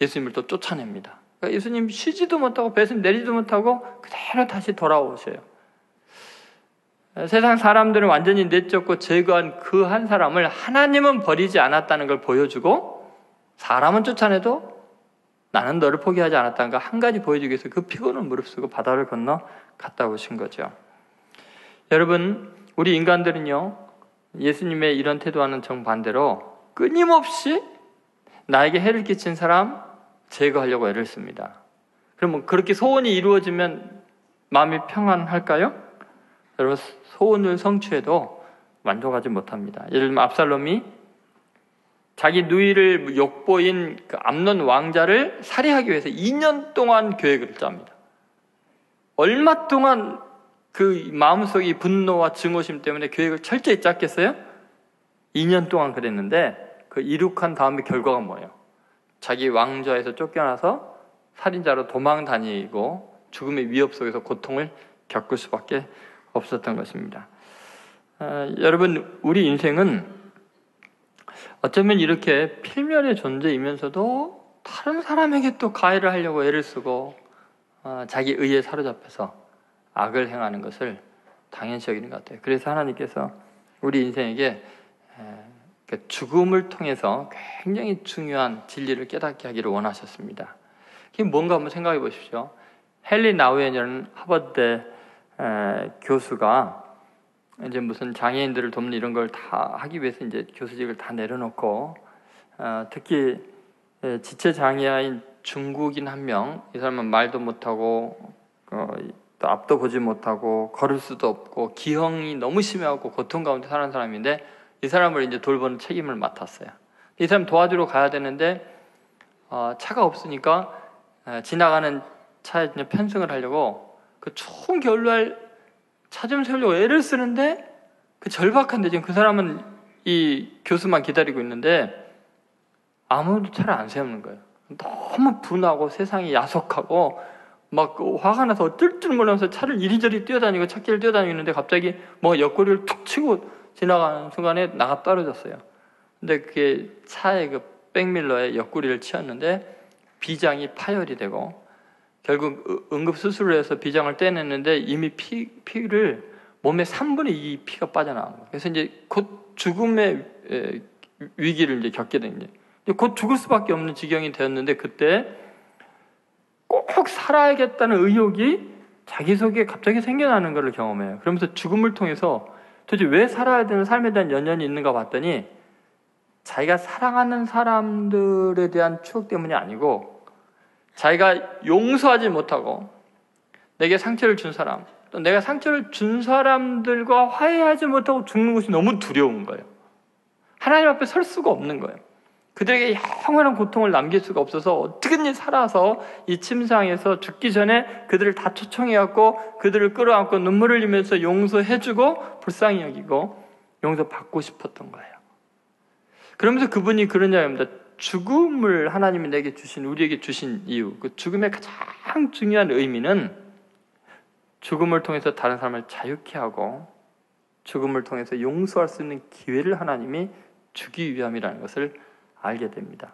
예수님을 또 쫓아냅니다. 그러니까 예수님 쉬지도 못하고 배에서 내리지도 못하고 그대로 다시 돌아오셔요. 세상 사람들은 완전히 내쫓고 제거한 그 한 사람을 하나님은 버리지 않았다는 걸 보여주고 사람은 쫓아내도 나는 너를 포기하지 않았다는 거한 가지 보여주기 위해서 그 피곤을 무릅쓰고 바다를 건너 갔다 오신 거죠. 여러분, 우리 인간들은요, 예수님의 이런 태도와는 정반대로 끊임없이 나에게 해를 끼친 사람 제거하려고 애를 씁니다. 그러면 그렇게 소원이 이루어지면 마음이 평안할까요? 여러분, 소원을 성취해도 만족하지 못합니다. 예를 들면 압살롬이 자기 누이를 욕보인 그 암론 왕자를 살해하기 위해서 2년 동안 계획을 짭니다. 얼마 동안 그 마음속의 분노와 증오심 때문에 계획을 철저히 짰겠어요? 2년 동안 그랬는데 그 이룩한 다음에 결과가 뭐예요? 자기 왕좌에서 쫓겨나서 살인자로 도망 다니고 죽음의 위협 속에서 고통을 겪을 수밖에 없었던 것입니다. 아, 여러분, 우리 인생은 어쩌면 이렇게 필면의 존재이면서도 다른 사람에게 또 가해를 하려고 애를 쓰고 어, 자기 의에 사로잡혀서 악을 행하는 것을 당연시 여기는 것 같아요. 그래서 하나님께서 우리 인생에게 에, 그 죽음을 통해서 굉장히 중요한 진리를 깨닫게 하기를 원하셨습니다. 그게 뭔가 한번 생각해 보십시오. 헨리 나우엔이라는 하버드 에, 교수가 이제 무슨 장애인들을 돕는 이런 걸 다 하기 위해서 이제 교수직을 다 내려놓고 어, 특히 에, 지체 장애인 중국인 한 명, 이 사람은 말도 못하고 어, 또 앞도 보지 못하고 걸을 수도 없고 기형이 너무 심해갖고 고통 가운데 사는 사람인데 이 사람을 이제 돌보는 책임을 맡았어요. 이 사람 도와주러 가야 되는데 어, 차가 없으니까 에, 지나가는 차에 편승을 하려고 그 추운 겨울날 차 좀 세우려고 애를 쓰는데 그 절박한데 지금 그 사람은 이 교수만 기다리고 있는데 아무도 차를 안 세우는 거예요. 너무 분하고 세상이 야속하고 막그 화가 나서 줄 몰라서 차를 이리저리 뛰어다니고 찾기를 뛰어다니는데 갑자기 뭐 옆구리를 툭 치고 지나가는 순간에 나가 떨어졌어요. 근데 그게 차의 그 백밀러에 옆구리를 치었는데 비장이 파열이 되고 결국 응- 응급 수술을 해서 비장을 떼냈는데 이미 피, 피를 몸의 3분의 2 피가 빠져나온 거예요. 그래서 이제 곧 죽음의 에, 위기를 이제 겪게 된 거예요. 곧 죽을 수밖에 없는 지경이 되었는데 그때 꼭 살아야겠다는 의욕이 자기 속에 갑자기 생겨나는 것을 경험해요. 그러면서 죽음을 통해서 도대체 왜 살아야 되는 삶에 대한 연연이 있는가 봤더니 자기가 사랑하는 사람들에 대한 추억 때문이 아니고 자기가 용서하지 못하고 내게 상처를 준 사람 또 내가 상처를 준 사람들과 화해하지 못하고 죽는 것이 너무 두려운 거예요. 하나님 앞에 설 수가 없는 거예요. 그들에게 영원한 고통을 남길 수가 없어서 어떻게든 살아서 이 침상에서 죽기 전에 그들을 다 초청해갖고 그들을 끌어안고 눈물을 흘리면서 용서해주고 불쌍히 여기고 용서받고 싶었던 거예요. 그러면서 그분이 이야기합니다. 죽음을 하나님이 내게 주신 우리에게 주신 이유, 그 죽음의 가장 중요한 의미는 죽음을 통해서 다른 사람을 자유케 하고 죽음을 통해서 용서할 수 있는 기회를 하나님이 주기 위함이라는 것을 알게 됩니다.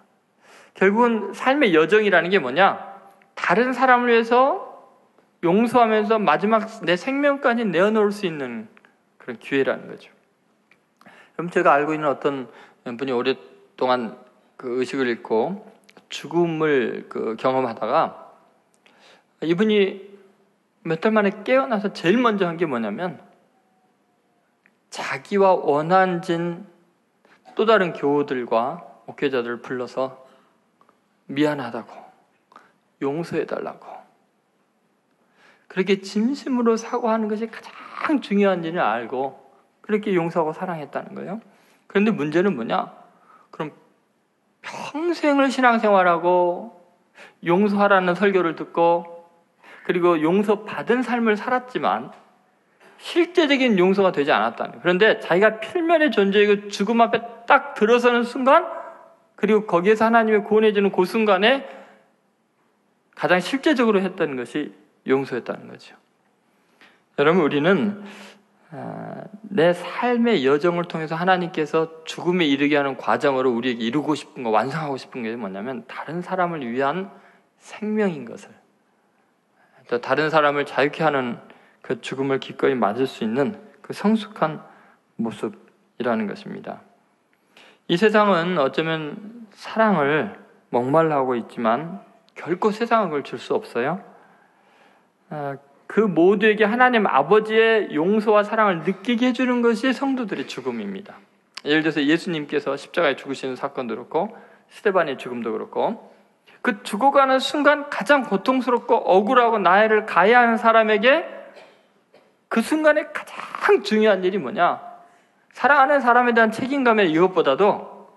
결국은 삶의 여정이라는 게 뭐냐? 다른 사람을 위해서 용서하면서 마지막 내 생명까지 내어놓을 수 있는 그런 기회라는 거죠. 그럼 제가 알고 있는 어떤 분이 오랫동안 그 의식을 잃고 죽음을 그 경험하다가 이분이 몇 달 만에 깨어나서 제일 먼저 한 게 뭐냐면 자기와 원한진 또 다른 교우들과 목회자들을 불러서 미안하다고 용서해달라고 그렇게 진심으로 사과하는 것이 가장 중요한지를 알고 그렇게 용서하고 사랑했다는 거예요. 그런데 문제는 뭐냐? 그럼 평생을 신앙생활하고 용서하라는 설교를 듣고 그리고 용서받은 삶을 살았지만 실제적인 용서가 되지 않았다는 거예요. 그런데 자기가 필면의 존재이고 죽음 앞에 딱 들어서는 순간 그리고 거기에서 하나님의 구원해주는 그 순간에 가장 실제적으로 했던 것이 용서였다는 거죠. 여러분 우리는 아, 내 삶의 여정을 통해서 하나님께서 죽음에 이르게 하는 과정으로 우리에게 이루고 싶은 거, 완성하고 싶은 게 뭐냐면 다른 사람을 위한 생명인 것을 또 다른 사람을 자유케 하는 그 죽음을 기꺼이 맞을 수 있는 그 성숙한 모습이라는 것입니다. 이 세상은 어쩌면 사랑을 목말라 하고 있지만 결코 그걸 줄수 없어요. 아, 그 모두에게 하나님 아버지의 용서와 사랑을 느끼게 해주는 것이 성도들의 죽음입니다. 예를 들어서 예수님께서 십자가에 죽으시는 사건도 그렇고 스테반의 죽음도 그렇고 그 죽어가는 순간 가장 고통스럽고 억울하고 나이를 가해야 하는 사람에게 그 순간에 가장 중요한 일이 뭐냐? 사랑하는 사람에 대한 책임감의 이것보다도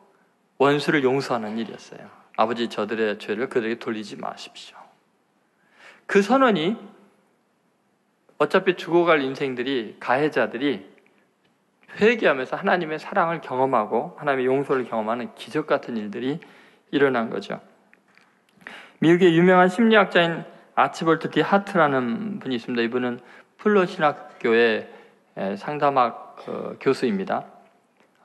원수를 용서하는 일이었어요. 아버지 저들의 죄를 그들에게 돌리지 마십시오. 그 선언이 어차피 죽어갈 인생들이 가해자들이 회개하면서 하나님의 사랑을 경험하고 하나님의 용서를 경험하는 기적 같은 일들이 일어난 거죠. 미국의 유명한 심리학자인 아치볼드 디 하트라는 분이 있습니다. 이분은 풀러 신학교의 상담학 어, 교수입니다.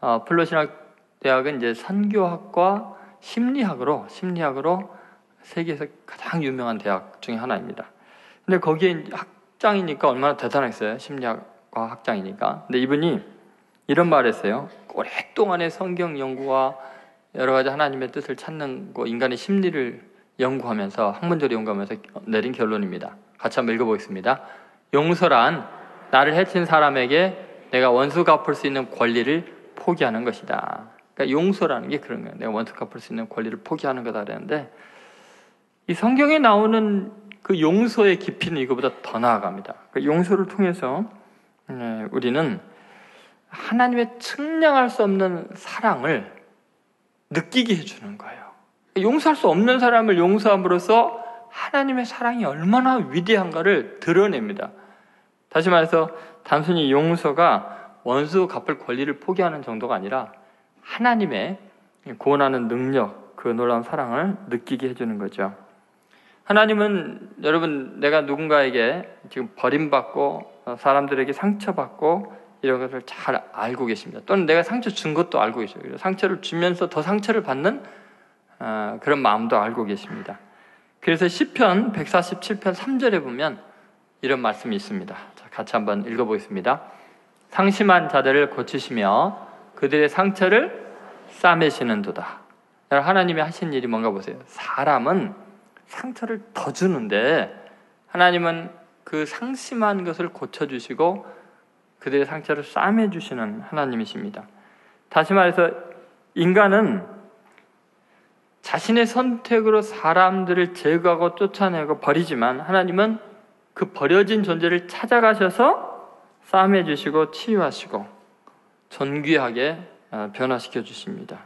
어, 플로 신학 대학은 이제 선교학과 심리학으로 심리학으로 세계에서 가장 유명한 대학 중에 하나입니다. 근데 거기에 학장이니까 얼마나 대단했어요. 심리학과 학장이니까. 근데 이분이 이런 말을 했어요. 오랫동안의 성경 연구와 여러 가지 하나님의 뜻을 찾는 거, 인간의 심리를 연구하면서 학문적으로 연구하면서 내린 결론입니다. 같이 한번 읽어보겠습니다. 용서란 나를 해친 사람에게 내가 원수 갚을 수 있는 권리를 포기하는 것이다. 그러니까 용서라는 게 그런 거예요. 내가 원수 갚을 수 있는 권리를 포기하는 거다 그랬는데 이 성경에 나오는 그 용서의 깊이는 이거보다 더 나아갑니다. 그 용서를 통해서 네, 우리는 하나님의 측량할 수 없는 사랑을 느끼게 해주는 거예요. 용서할 수 없는 사람을 용서함으로써 하나님의 사랑이 얼마나 위대한가를 드러냅니다. 다시 말해서 단순히 용서가 원수 갚을 권리를 포기하는 정도가 아니라 하나님의 구원하는 능력, 그 놀라운 사랑을 느끼게 해주는 거죠. 하나님은 여러분 내가 누군가에게 지금 버림받고 사람들에게 상처받고 이런 것을 잘 알고 계십니다. 또는 내가 상처 준 것도 알고 계셔요. 상처를 주면서 더 상처를 받는 어, 그런 마음도 알고 계십니다. 그래서 시편 147편 3절에 보면 이런 말씀이 있습니다. 자, 같이 한번 읽어보겠습니다. 상심한 자들을 고치시며 그들의 상처를 싸매시는도다. 하나님이 하신 일이 뭔가 보세요. 사람은 상처를 더 주는데 하나님은 그 상심한 것을 고쳐주시고 그들의 상처를 싸매주시는 하나님이십니다. 다시 말해서 인간은 자신의 선택으로 사람들을 제거하고 쫓아내고 버리지만 하나님은 그 버려진 존재를 찾아가셔서 싸매 주시고 치유하시고 존귀하게 어, 변화시켜 주십니다.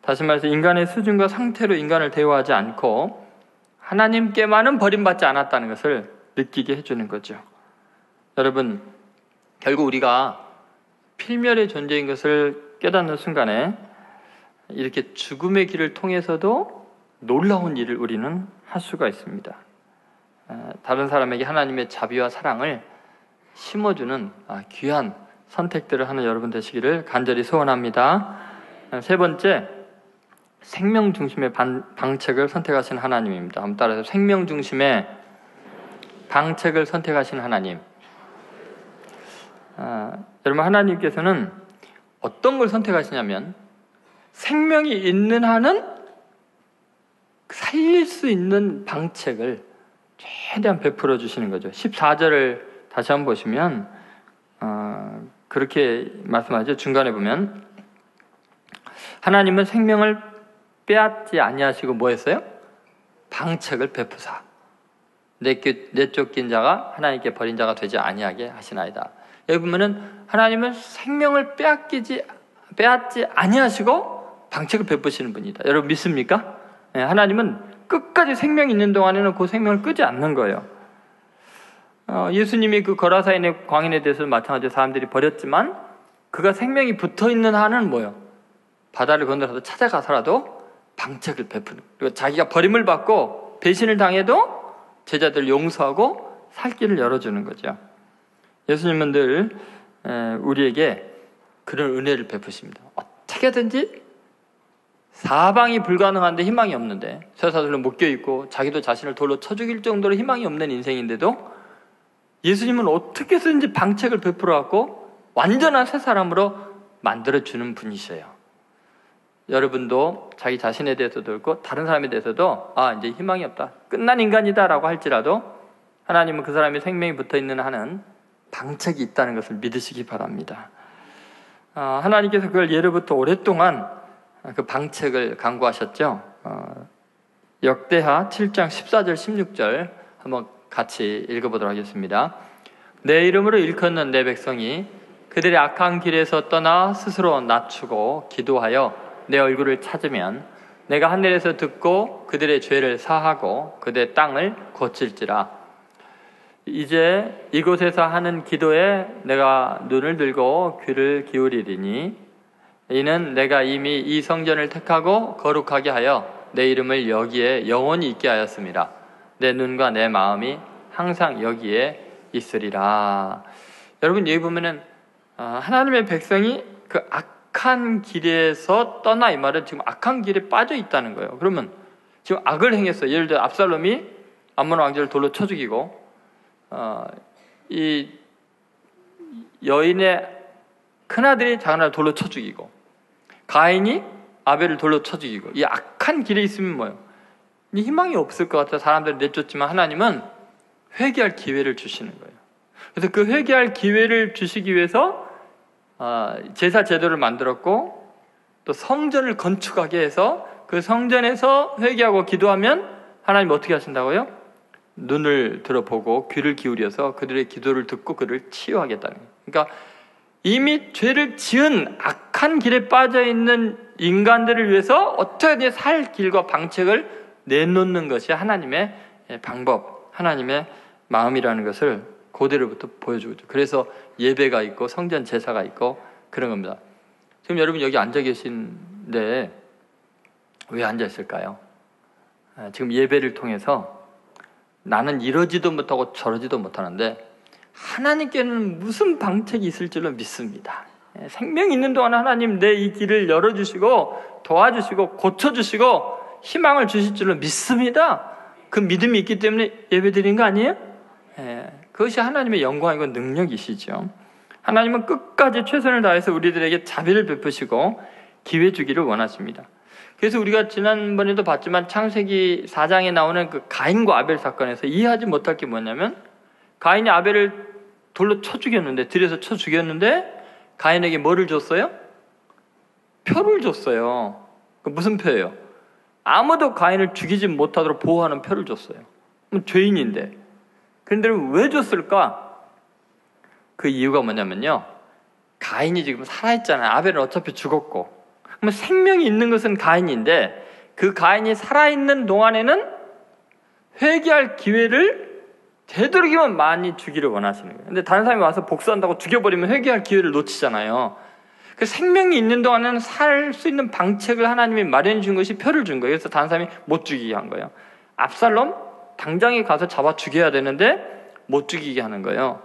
다시 말해서 인간의 수준과 상태로 인간을 대우하지 않고 하나님께만은 버림받지 않았다는 것을 느끼게 해주는 거죠. 여러분, 결국 우리가 필멸의 존재인 것을 깨닫는 순간에 이렇게 죽음의 길을 통해서도 놀라운 일을 우리는 할 수가 있습니다. 아, 다른 사람에게 하나님의 자비와 사랑을 심어주는 아, 귀한 선택들을 하는 여러분 되시기를 간절히 소원합니다. 아, 세 번째, 생명 중심의 방책을 선택하신 하나님입니다. 한번 따라서 생명 중심의 방책을 선택하신 하나님. 아, 여러분 하나님께서는 어떤 걸 선택하시냐면 생명이 있는 한은 살릴 수 있는 방책을 최대한 베풀어 주시는 거죠. 14절을 다시 한번 보시면 어, 그렇게 말씀하죠. 중간에 보면 하나님은 생명을 빼앗지 아니하시고 뭐 했어요? 방책을 베푸사. 내쫓긴 자가 하나님께 버린 자가 되지 아니하게 하시나이다. 여기 보면은 하나님은 생명을 빼앗기지 빼앗지 아니하시고 방책을 베푸시는 분이다. 여러분 믿습니까? 네, 하나님은 끝까지 생명이 있는 동안에는 그 생명을 끄지 않는 거예요. 어, 예수님이 그 거라사인의 광인에 대해서 마찬가지로 사람들이 버렸지만 그가 생명이 붙어 있는 한은 뭐요? 바다를 건너서 찾아가서라도 방책을 베푸는. 그리고 자기가 버림을 받고 배신을 당해도 제자들 용서하고 살 길을 열어주는 거죠. 예수님은 늘 우리에게 그런 은혜를 베푸십니다. 어떻게든지 사방이 불가능한데 희망이 없는데 쇠사슬로 묶여 있고 자기도 자신을 돌로 쳐 죽일 정도로 희망이 없는 인생인데도 예수님은 어떻게 든지 방책을 베풀어 갖고 완전한 새 사람으로 만들어 주는 분이셔요. 여러분도 자기 자신에 대해서도 그렇고 다른 사람에 대해서도 아 이제 희망이 없다 끝난 인간이다라고 할지라도 하나님은 그 사람의 생명이 붙어 있는 한은 방책이 있다는 것을 믿으시기 바랍니다. 아, 하나님께서 그걸 예로부터 오랫동안 그 방책을 강구하셨죠. 어, 역대하 7장 14절 16절 한번 같이 읽어보도록 하겠습니다. 내 이름으로 일컫는 내 백성이 그들의 악한 길에서 떠나 스스로 낮추고 기도하여 내 얼굴을 찾으면 내가 하늘에서 듣고 그들의 죄를 사하고 그들의 땅을 고칠지라. 이제 이곳에서 하는 기도에 내가 눈을 들고 귀를 기울이리니 이는 내가 이미 이 성전을 택하고 거룩하게 하여 내 이름을 여기에 영원히 있게 하였습니다. 내 눈과 내 마음이 항상 여기에 있으리라. 여러분 여기 보면은 아, 하나님의 백성이 그 악한 길에서 떠나 이 말은 지금 악한 길에 빠져 있다는 거예요. 그러면 지금 악을 행했어요. 예를 들어 압살롬이 암몬 왕자를 돌로 쳐 죽이고 어, 이 여인의 큰아들이 작은아들 돌로 쳐 죽이고 가인이 아벨을 돌로 쳐 죽이고 이 악한 길에 있으면 뭐예요? 이 희망이 없을 것 같아 사람들이 내쫓지만 하나님은 회개할 기회를 주시는 거예요. 그래서 그 회개할 기회를 주시기 위해서 어, 제사 제도를 만들었고 또 성전을 건축하게 해서 그 성전에서 회개하고 기도하면 하나님 어떻게 하신다고요? 눈을 들어보고 귀를 기울여서 그들의 기도를 듣고 그를 치유하겠다는 거예요. 그러니까 이미 죄를 지은 악한 길에 빠져 있는 인간들을 위해서 어떻게 살 길과 방책을 내놓는 것이 하나님의 방법, 하나님의 마음이라는 것을 고대로부터 보여주고 있죠. 그래서 예배가 있고 성전 제사가 있고 그런 겁니다. 지금 여러분 여기 앉아 계신데 왜 앉아 있을까요? 아, 지금 예배를 통해서 나는 이러지도 못하고 저러지도 못하는데 하나님께는 무슨 방책이 있을 줄로 믿습니다. 예, 생명 있는 동안 하나님 내 이 길을 열어주시고 도와주시고 고쳐주시고 희망을 주실 줄로 믿습니다. 그 믿음이 있기 때문에 예배 드린 거 아니에요? 예, 그것이 하나님의 영광이고 능력이시죠. 하나님은 끝까지 최선을 다해서 우리들에게 자비를 베푸시고 기회 주기를 원하십니다. 그래서 우리가 지난번에도 봤지만 창세기 4장에 나오는 그 가인과 아벨 사건에서 이해하지 못할 게 뭐냐면 가인이 아벨을 돌로 쳐 죽였는데 들여서 쳐 죽였는데 가인에게 뭐를 줬어요? 표를 줬어요. 그 무슨 표예요? 아무도 가인을 죽이지 못하도록 보호하는 표를 줬어요. 죄인인데. 그런데 왜 줬을까? 그 이유가 뭐냐면요. 가인이 지금 살아있잖아요. 아벨은 어차피 죽었고. 그러면 생명이 있는 것은 가인인데 그 가인이 살아있는 동안에는 회개할 기회를 되도록이면 많이 주기를 원하시는 거예요. 근데 다른 사람이 와서 복수한다고 죽여버리면 회개할 기회를 놓치잖아요. 그 생명이 있는 동안에는 살수 있는 방책을 하나님이 마련해 준 것이 표를 준 거예요. 그래서 다른 사람이 못 죽이게 한 거예요. 압살롬 당장에 가서 잡아 죽여야 되는데 못 죽이게 하는 거예요.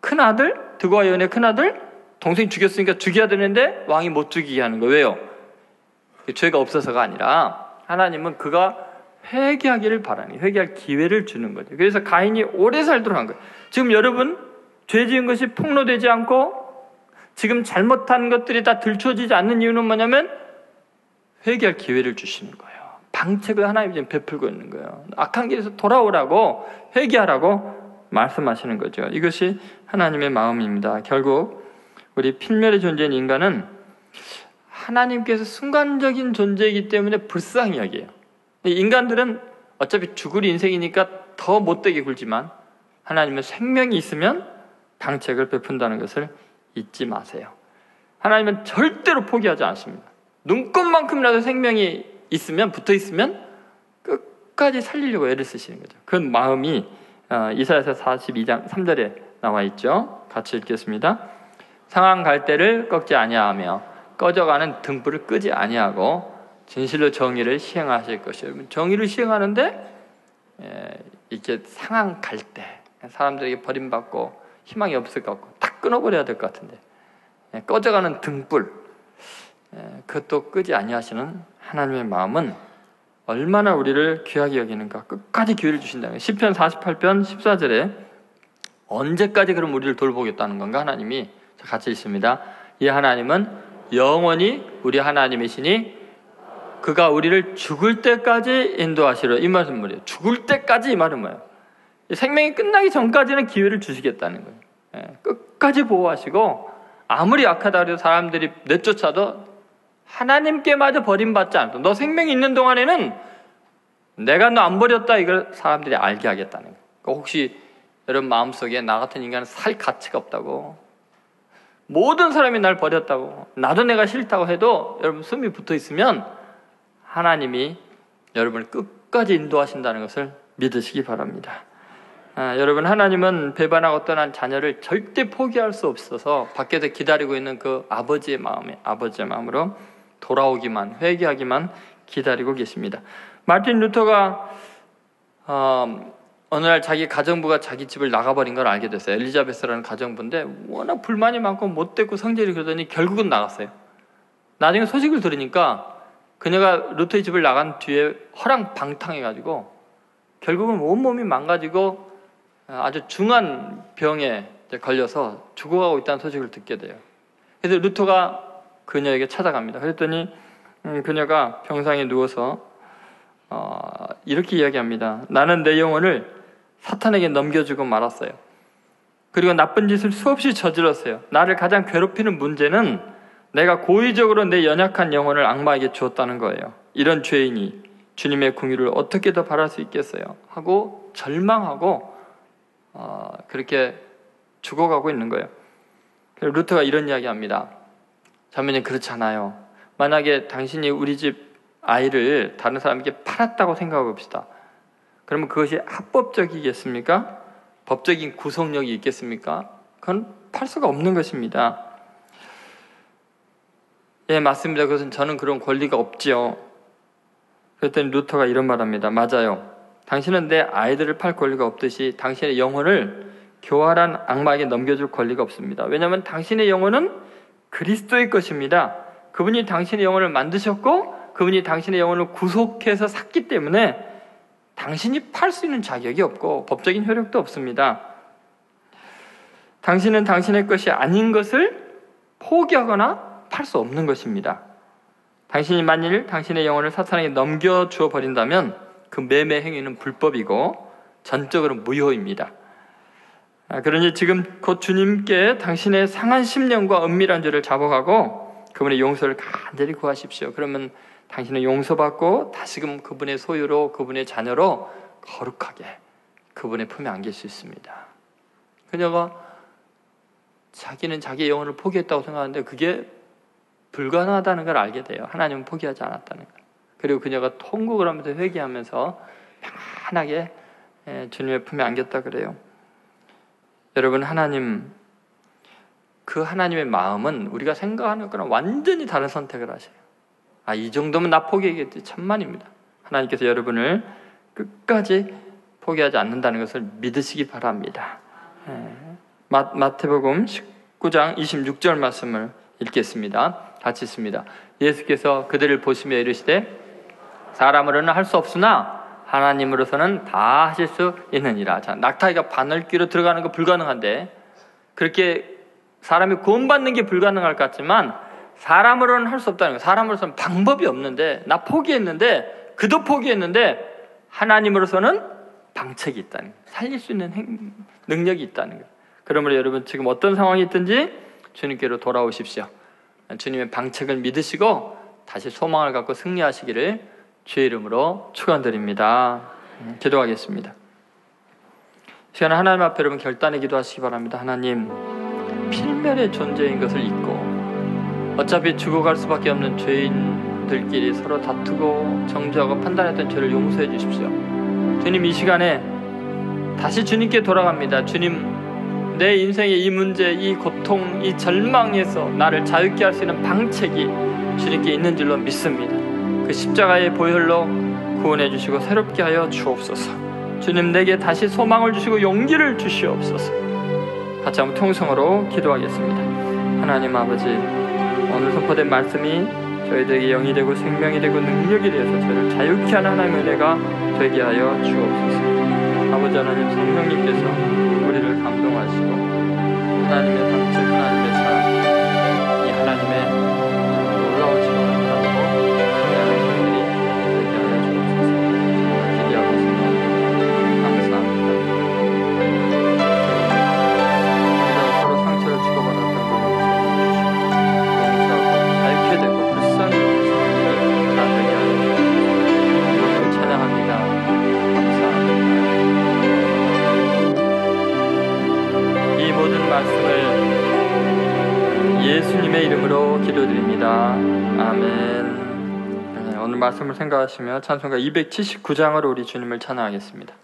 큰 아들 드고아 여인의 큰 아들 동생이 죽였으니까 죽여야 되는데 왕이 못 죽이게 하는 거예요. 왜요? 죄가 없어서가 아니라 하나님은 그가 회개하기를 바라니 회개할 기회를 주는 거죠. 그래서 가인이 오래 살도록 한 거예요. 지금 여러분 죄 지은 것이 폭로되지 않고 지금 잘못한 것들이 다 들춰지지 않는 이유는 뭐냐면 회개할 기회를 주시는 거예요. 방책을 하나님이 지금 베풀고 있는 거예요. 악한 길에서 돌아오라고 회개하라고 말씀하시는 거죠. 이것이 하나님의 마음입니다. 결국 우리 필멸의 존재인 인간은 하나님께서 순간적인 존재이기 때문에 불쌍히 여겨요. 인간들은 어차피 죽을 인생이니까 더 못되게 굴지만 하나님은 생명이 있으면 방책을 베푼다는 것을 잊지 마세요. 하나님은 절대로 포기하지 않습니다. 눈꽃만큼이라도 생명이 있으면 붙어 있으면 끝까지 살리려고 애를 쓰시는 거죠. 그 마음이 어, 이사야서 42장 3절에 나와 있죠. 같이 읽겠습니다. 상한 갈대를 꺾지 아니하며 꺼져가는 등불을 끄지 아니하고 진실로 정의를 시행하실 것이에요. 정의를 시행하는데 예, 이렇게 상한 갈대 사람들에게 버림받고 희망이 없을 것 같고 딱 끊어버려야 될 것 같은데 예, 꺼져가는 등불 예, 그것도 끄지 아니하시는 하나님의 마음은 얼마나 우리를 귀하게 여기는가 끝까지 기회를 주신다는. 10편 48편 14절에 언제까지 그럼 우리를 돌보겠다는 건가 하나님이 같이 있습니다. 이 하나님은 영원히 우리 하나님이시니 그가 우리를 죽을 때까지 인도하시려 이 말은 뭐예요? 죽을 때까지 이 말은 뭐예요? 생명이 끝나기 전까지는 기회를 주시겠다는 거예요. 예, 끝까지 보호하시고 아무리 악하다 해도 사람들이 내쫓아도 하나님께마저 버림받지 않고 너 생명이 있는 동안에는 내가 너 안 버렸다 이걸 사람들이 알게 하겠다는 거예요. 그러니까 혹시 여러분 마음속에 나 같은 인간은 살 가치가 없다고 모든 사람이 날 버렸다고 나도 내가 싫다고 해도 여러분 숨이 붙어 있으면 하나님이 여러분을 끝까지 인도하신다는 것을 믿으시기 바랍니다. 아, 여러분 하나님은 배반하고 떠난 자녀를 절대 포기할 수 없어서 밖에서 기다리고 있는 그 아버지의 마음에 아버지의 마음으로 돌아오기만 회개하기만 기다리고 계십니다. 마틴 루터가 어, 어느 날 자기 가정부가 자기 집을 나가버린 걸 알게 됐어요. 엘리자베스라는 가정부인데 워낙 불만이 많고 못됐고 성질이 그러더니 결국은 나갔어요. 나중에 소식을 들으니까 그녀가 루터의 집을 나간 뒤에 허랑방탕해가지고 결국은 온몸이 망가지고 아주 중한 병에 걸려서 죽어가고 있다는 소식을 듣게 돼요. 그래서 루터가 그녀에게 찾아갑니다. 그랬더니 음, 그녀가 병상에 누워서 어, 이렇게 이야기합니다. 나는 내 영혼을 사탄에게 넘겨주고 말았어요. 그리고 나쁜 짓을 수없이 저질렀어요. 나를 가장 괴롭히는 문제는 내가 고의적으로 내 연약한 영혼을 악마에게 주었다는 거예요. 이런 죄인이 주님의 궁유를 어떻게 더 바랄 수 있겠어요? 하고 절망하고 어, 그렇게 죽어가고 있는 거예요. 루터가 이런 이야기합니다. 자매님 그렇지 않아요. 만약에 당신이 우리 집 아이를 다른 사람에게 팔았다고 생각해 봅시다. 그러면 그것이 합법적이겠습니까? 법적인 구속력이 있겠습니까? 그건 팔 수가 없는 것입니다. 예, 맞습니다. 그것은 저는 그런 권리가 없지요. 그랬더니 루터가 이런 말합니다. 맞아요. 당신은 내 아이들을 팔 권리가 없듯이 당신의 영혼을 교활한 악마에게 넘겨줄 권리가 없습니다. 왜냐하면 당신의 영혼은 그리스도의 것입니다. 그분이 당신의 영혼을 만드셨고 그분이 당신의 영혼을 구속해서 샀기 때문에 당신이 팔 수 있는 자격이 없고 법적인 효력도 없습니다. 당신은 당신의 것이 아닌 것을 포기하거나 팔수 없는 것입니다. 당신이 만일 당신의 영혼을 사탄에게 넘겨주어 버린다면 그 매매 행위는 불법이고 전적으로 무효입니다. 아, 그러니 지금 곧 주님께 당신의 상한 심령과 은밀한 죄를 잡아가고 그분의 용서를 간절히 구하십시오. 그러면 당신은 용서받고 다시금 그분의 소유로 그분의 자녀로 거룩하게 그분의 품에 안길 수 있습니다. 그녀가 자기는 자기의 영혼을 포기했다고 생각하는데 그게 불가능하다는 걸 알게 돼요. 하나님은 포기하지 않았다는 걸. 그리고 그녀가 통곡을 하면서 회개하면서 편안하게 예, 주님의 품에 안겼다 그래요. 여러분 하나님 그 하나님의 마음은 우리가 생각하는 거랑 완전히 다른 선택을 하셔요. 아, 이 정도면 나 포기하겠지. 천만입니다. 하나님께서 여러분을 끝까지 포기하지 않는다는 것을 믿으시기 바랍니다. 예. 마, 마태복음 19장 26절 말씀을 읽겠습니다. 있습니다. 예수께서 그들을 보시며 이르시되 사람으로는 할 수 없으나 하나님으로서는 다 하실 수 있느니라. 자, 낙타기가 바늘귀로 들어가는 거 불가능한데 그렇게 사람이 구원받는 게 불가능할 것 같지만 사람으로는 할 수 없다는 거예요. 사람으로서는 방법이 없는데 나 포기했는데 그도 포기했는데 하나님으로서는 방책이 있다는 거예요. 살릴 수 있는 행, 능력이 있다는 거예요. 그러므로 여러분 지금 어떤 상황이 있든지 주님께로 돌아오십시오. 주님의 방책을 믿으시고 다시 소망을 갖고 승리하시기를 주의 이름으로 축원드립니다. 음, 기도하겠습니다. 시간에 하나님 앞에 여러분 결단의 기도하시기 바랍니다. 하나님 필멸의 존재인 것을 잊고 어차피 죽어갈 수밖에 없는 죄인들끼리 서로 다투고 정죄하고 판단했던 죄를 용서해 주십시오. 주님 이 시간에 다시 주님께 돌아갑니다. 주님 내 인생의 이 문제, 이 고통, 이 절망에서 나를 자유케 할 수 있는 방책이 주님께 있는 줄로 믿습니다. 그 십자가의 보혈로 구원해 주시고 새롭게 하여 주옵소서. 주님 내게 다시 소망을 주시고 용기를 주시옵소서. 같이 한번 통성으로 기도하겠습니다. 하나님 아버지 오늘 선포된 말씀이 저희들에게 영이 되고 생명이 되고 능력이 되어서 저를 자유케 하는 하나님의 은혜가 되게 하여 주옵소서. 아버지 하나님 성령님께서 우리를 감동하시고 하나님의 방책 하나님 예수님의 이름으로 기도드립니다. 아멘. 네, 오늘 말씀을 생각하시며 찬송가 279장으로 우리 주님을 찬양하겠습니다.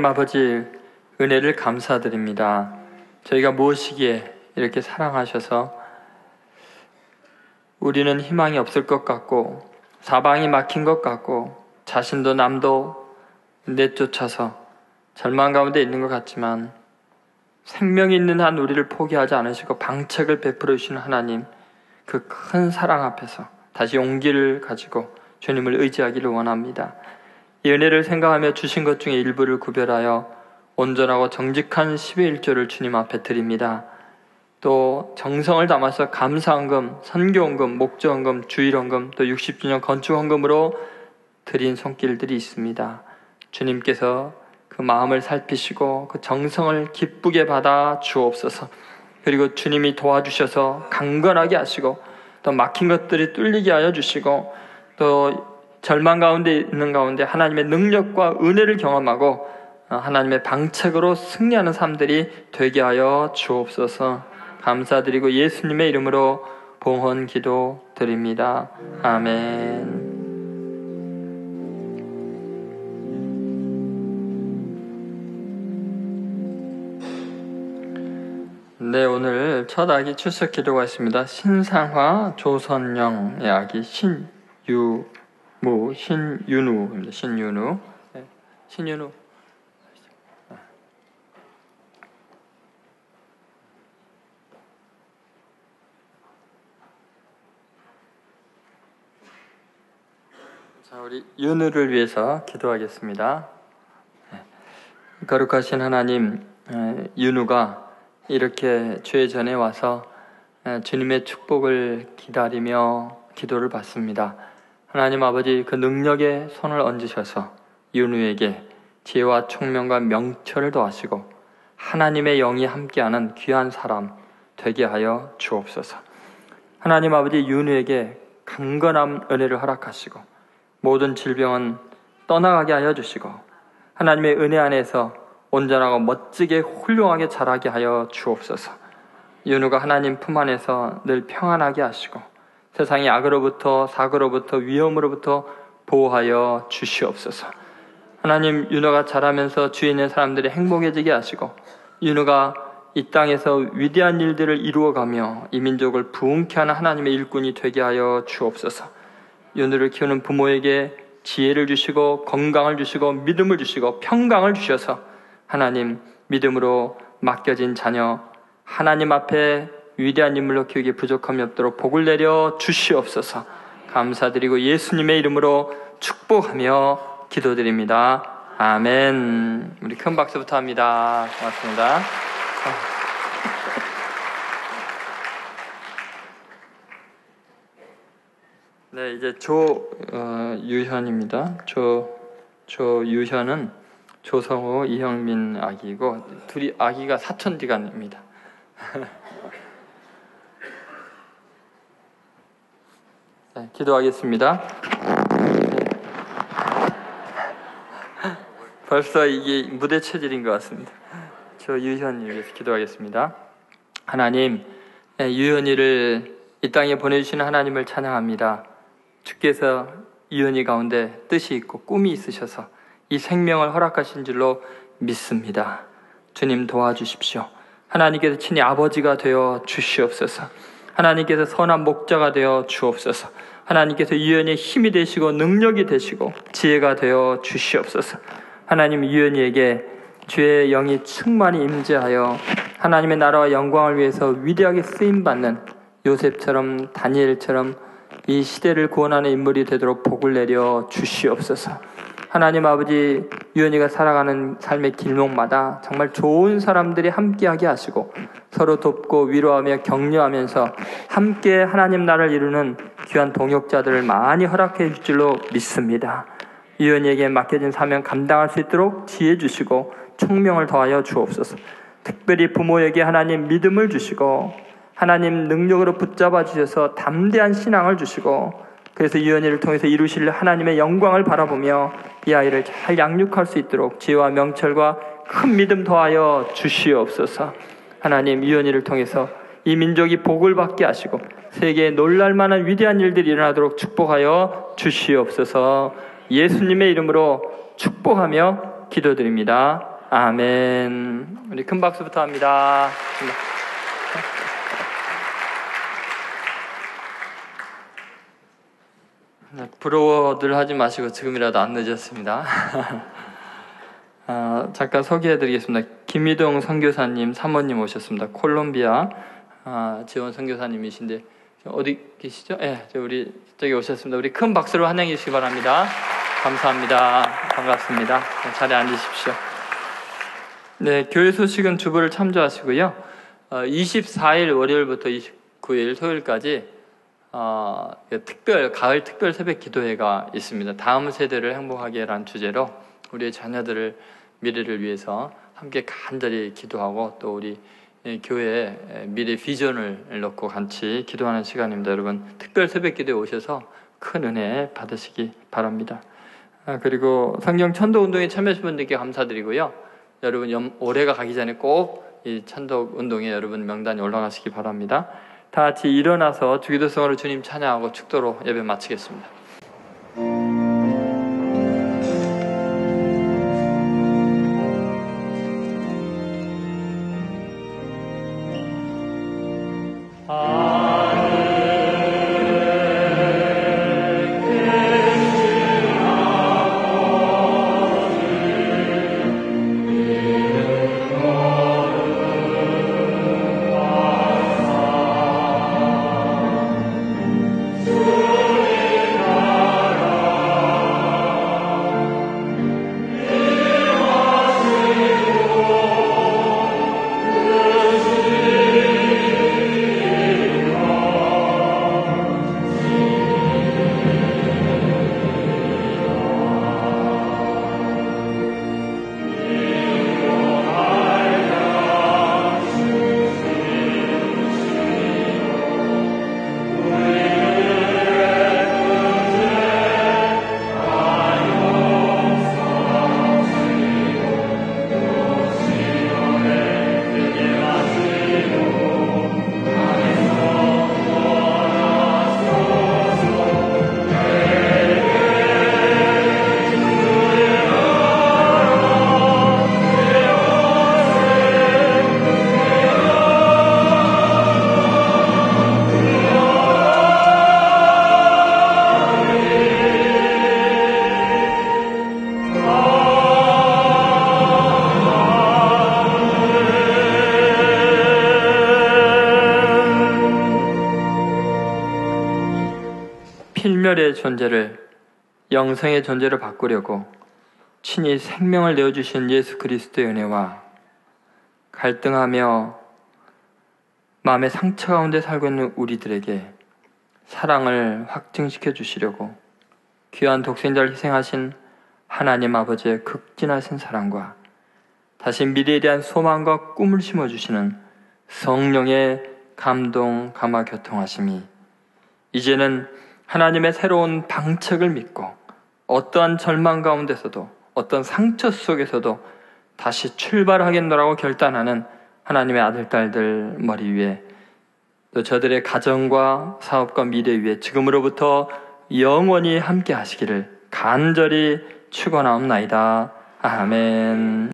하나님 아버지 은혜를 감사드립니다. 저희가 무엇이기에 이렇게 사랑하셔서 우리는 희망이 없을 것 같고 사방이 막힌 것 같고 자신도 남도 내쫓아서 절망 가운데 있는 것 같지만 생명이 있는 한 우리를 포기하지 않으시고 방책을 베풀어 주시는 하나님 그 큰 사랑 앞에서 다시 용기를 가지고 주님을 의지하기를 원합니다. 이 은혜를 생각하며 주신 것 중에 일부를 구별하여 온전하고 정직한 10의 1조를 주님 앞에 드립니다. 또 정성을 담아서 감사헌금, 선교헌금, 목조헌금, 주일헌금, 또 60주년 건축헌금으로 드린 손길들이 있습니다. 주님께서 그 마음을 살피시고 그 정성을 기쁘게 받아 주옵소서. 그리고 주님이 도와주셔서 강건하게 하시고 또 막힌 것들이 뚫리게 하여 주시고 또 절망 가운데 있는 가운데 하나님의 능력과 은혜를 경험하고 어, 하나님의 방책으로 승리하는 삶들이 되게 하여 주옵소서 감사드리고 예수님의 이름으로 봉헌 기도 드립니다. 아멘. 네, 오늘 첫 아기 출석 기도가 있습니다. 신상화 조선영의 아기 신유 무 신윤우입니다. 신윤우. 네. 신윤우. 자, 우리 윤우를 위해서 기도하겠습니다. 네. 거룩하신 하나님, 에, 윤우가 이렇게 죄 전에 와서 에, 주님의 축복을 기다리며 기도를 받습니다. 하나님 아버지 그 능력의 손을 얹으셔서 윤우에게 지혜와 총명과 명철을 더하시고 하나님의 영이 함께하는 귀한 사람 되게 하여 주옵소서. 하나님 아버지 윤우에게 강건한 은혜를 허락하시고 모든 질병은 떠나가게 하여 주시고 하나님의 은혜 안에서 온전하고 멋지게 훌륭하게 자라게 하여 주옵소서. 윤우가 하나님 품 안에서 늘 평안하게 하시고 세상의 악으로부터 사고로부터 위험으로부터 보호하여 주시옵소서. 하나님 윤호가 자라면서 주위에 있는 사람들이 행복해지게 하시고 윤호가 이 땅에서 위대한 일들을 이루어가며 이 민족을 부흥케 하는 하나님의 일꾼이 되게 하여 주옵소서. 윤호를 키우는 부모에게 지혜를 주시고 건강을 주시고 믿음을 주시고 평강을 주셔서 하나님 믿음으로 맡겨진 자녀 하나님 앞에 위대한 인물로 키우기 부족함이 없도록 복을 내려 주시옵소서. 감사드리고 예수님의 이름으로 축복하며 기도드립니다. 아멘. 우리 큰 박수부터 합니다. 고맙습니다. 네, 이제 조유현입니다. 조 조유현은 조성호, 이형민 아기고 둘이 아기가 사촌지간입니다. *laughs* 네, 기도하겠습니다. 벌써 이게 무대 체질인 것 같습니다. 저 유현이 위해서 기도하겠습니다. 하나님, 예, 유현이를 이 땅에 보내주시는 하나님을 찬양합니다. 주께서 유현이 가운데 뜻이 있고 꿈이 있으셔서 이 생명을 허락하신 줄로 믿습니다. 주님 도와주십시오. 하나님께서 친히 아버지가 되어 주시옵소서. 하나님께서 선한 목자가 되어 주옵소서. 하나님께서 유연의 힘이 되시고 능력이 되시고 지혜가 되어 주시옵소서. 하나님 유연이에게 주의 영이 충만히 임재하여 하나님의 나라와 영광을 위해서 위대하게 쓰임 받는 요셉처럼 다니엘처럼 이 시대를 구원하는 인물이 되도록 복을 내려 주시옵소서. 하나님 아버지 유연이가 살아가는 삶의 길목마다 정말 좋은 사람들이 함께하게 하시고 서로 돕고 위로하며 격려하면서 함께 하나님 나라를 이루는 귀한 동역자들을 많이 허락해 줄 줄로 믿습니다. 유연이에게 맡겨진 사명 감당할 수 있도록 지혜 주시고 총명을 더하여 주옵소서. 특별히 부모에게 하나님 믿음을 주시고 하나님 능력으로 붙잡아 주셔서 담대한 신앙을 주시고 그래서 유연이를 통해서 이루실 하나님의 영광을 바라보며 이 아이를 잘 양육할 수 있도록 지혜와 명철과 큰 믿음 더하여 주시옵소서. 하나님 유연이를 통해서 이 민족이 복을 받게 하시고 세계에 놀랄 만한 위대한 일들이 일어나도록 축복하여 주시옵소서. 예수님의 이름으로 축복하며 기도드립니다. 아멘. 우리 큰 박수부터 합니다. 부러워들 하지 마시고 지금이라도 안 늦었습니다. *laughs* 아, 잠깐 소개해드리겠습니다. 김희동 선교사님, 사모님 오셨습니다. 콜롬비아 아, 지원 선교사님이신데 어디 계시죠? 예, 네, 우리 저기 오셨습니다. 우리 큰 박수로 환영해 주시기 바랍니다. 감사합니다. 반갑습니다. 네, 자리에 앉으십시오. 네, 교회 소식은 주부를 참조하시고요. 어, 24일 월요일부터 29일 토요일까지 어, 특별 가을 특별 새벽 기도회가 있습니다. 다음 세대를 행복하게라는 주제로 우리의 자녀들을 미래를 위해서 함께 간절히 기도하고 또 우리 교회에 미래 비전을 넣고 같이 기도하는 시간입니다. 여러분 특별 새벽 기도에 오셔서 큰 은혜 받으시기 바랍니다. 아, 그리고 성경 천도 운동에 참여하신 분들께 감사드리고요. 여러분 올해가 가기 전에 꼭 이 천도 운동에 여러분 명단이 올라가시기 바랍니다. 다 같이 일어나서 주기도성으로 주님 찬양하고 축도로 예배 마치겠습니다. 존재를 영성의 존재로 바꾸려고 친히 생명을 내어주신 예수 그리스도의 은혜와 갈등하며 마음의 상처 가운데 살고 있는 우리들에게 사랑을 확증시켜 주시려고 귀한 독생자를 희생하신 하나님 아버지의 극진하신 사랑과 다시 미래에 대한 소망과 꿈을 심어주시는 성령의 감동, 감화, 교통하심이 이제는 하나님의 새로운 방책을 믿고 어떠한 절망 가운데서도 어떤 상처 속에서도 다시 출발하겠노라고 결단하는 하나님의 아들, 딸들 머리 위에 또 저들의 가정과 사업과 미래 위에 지금으로부터 영원히 함께 하시기를 간절히 축원하옵나이다. 아멘.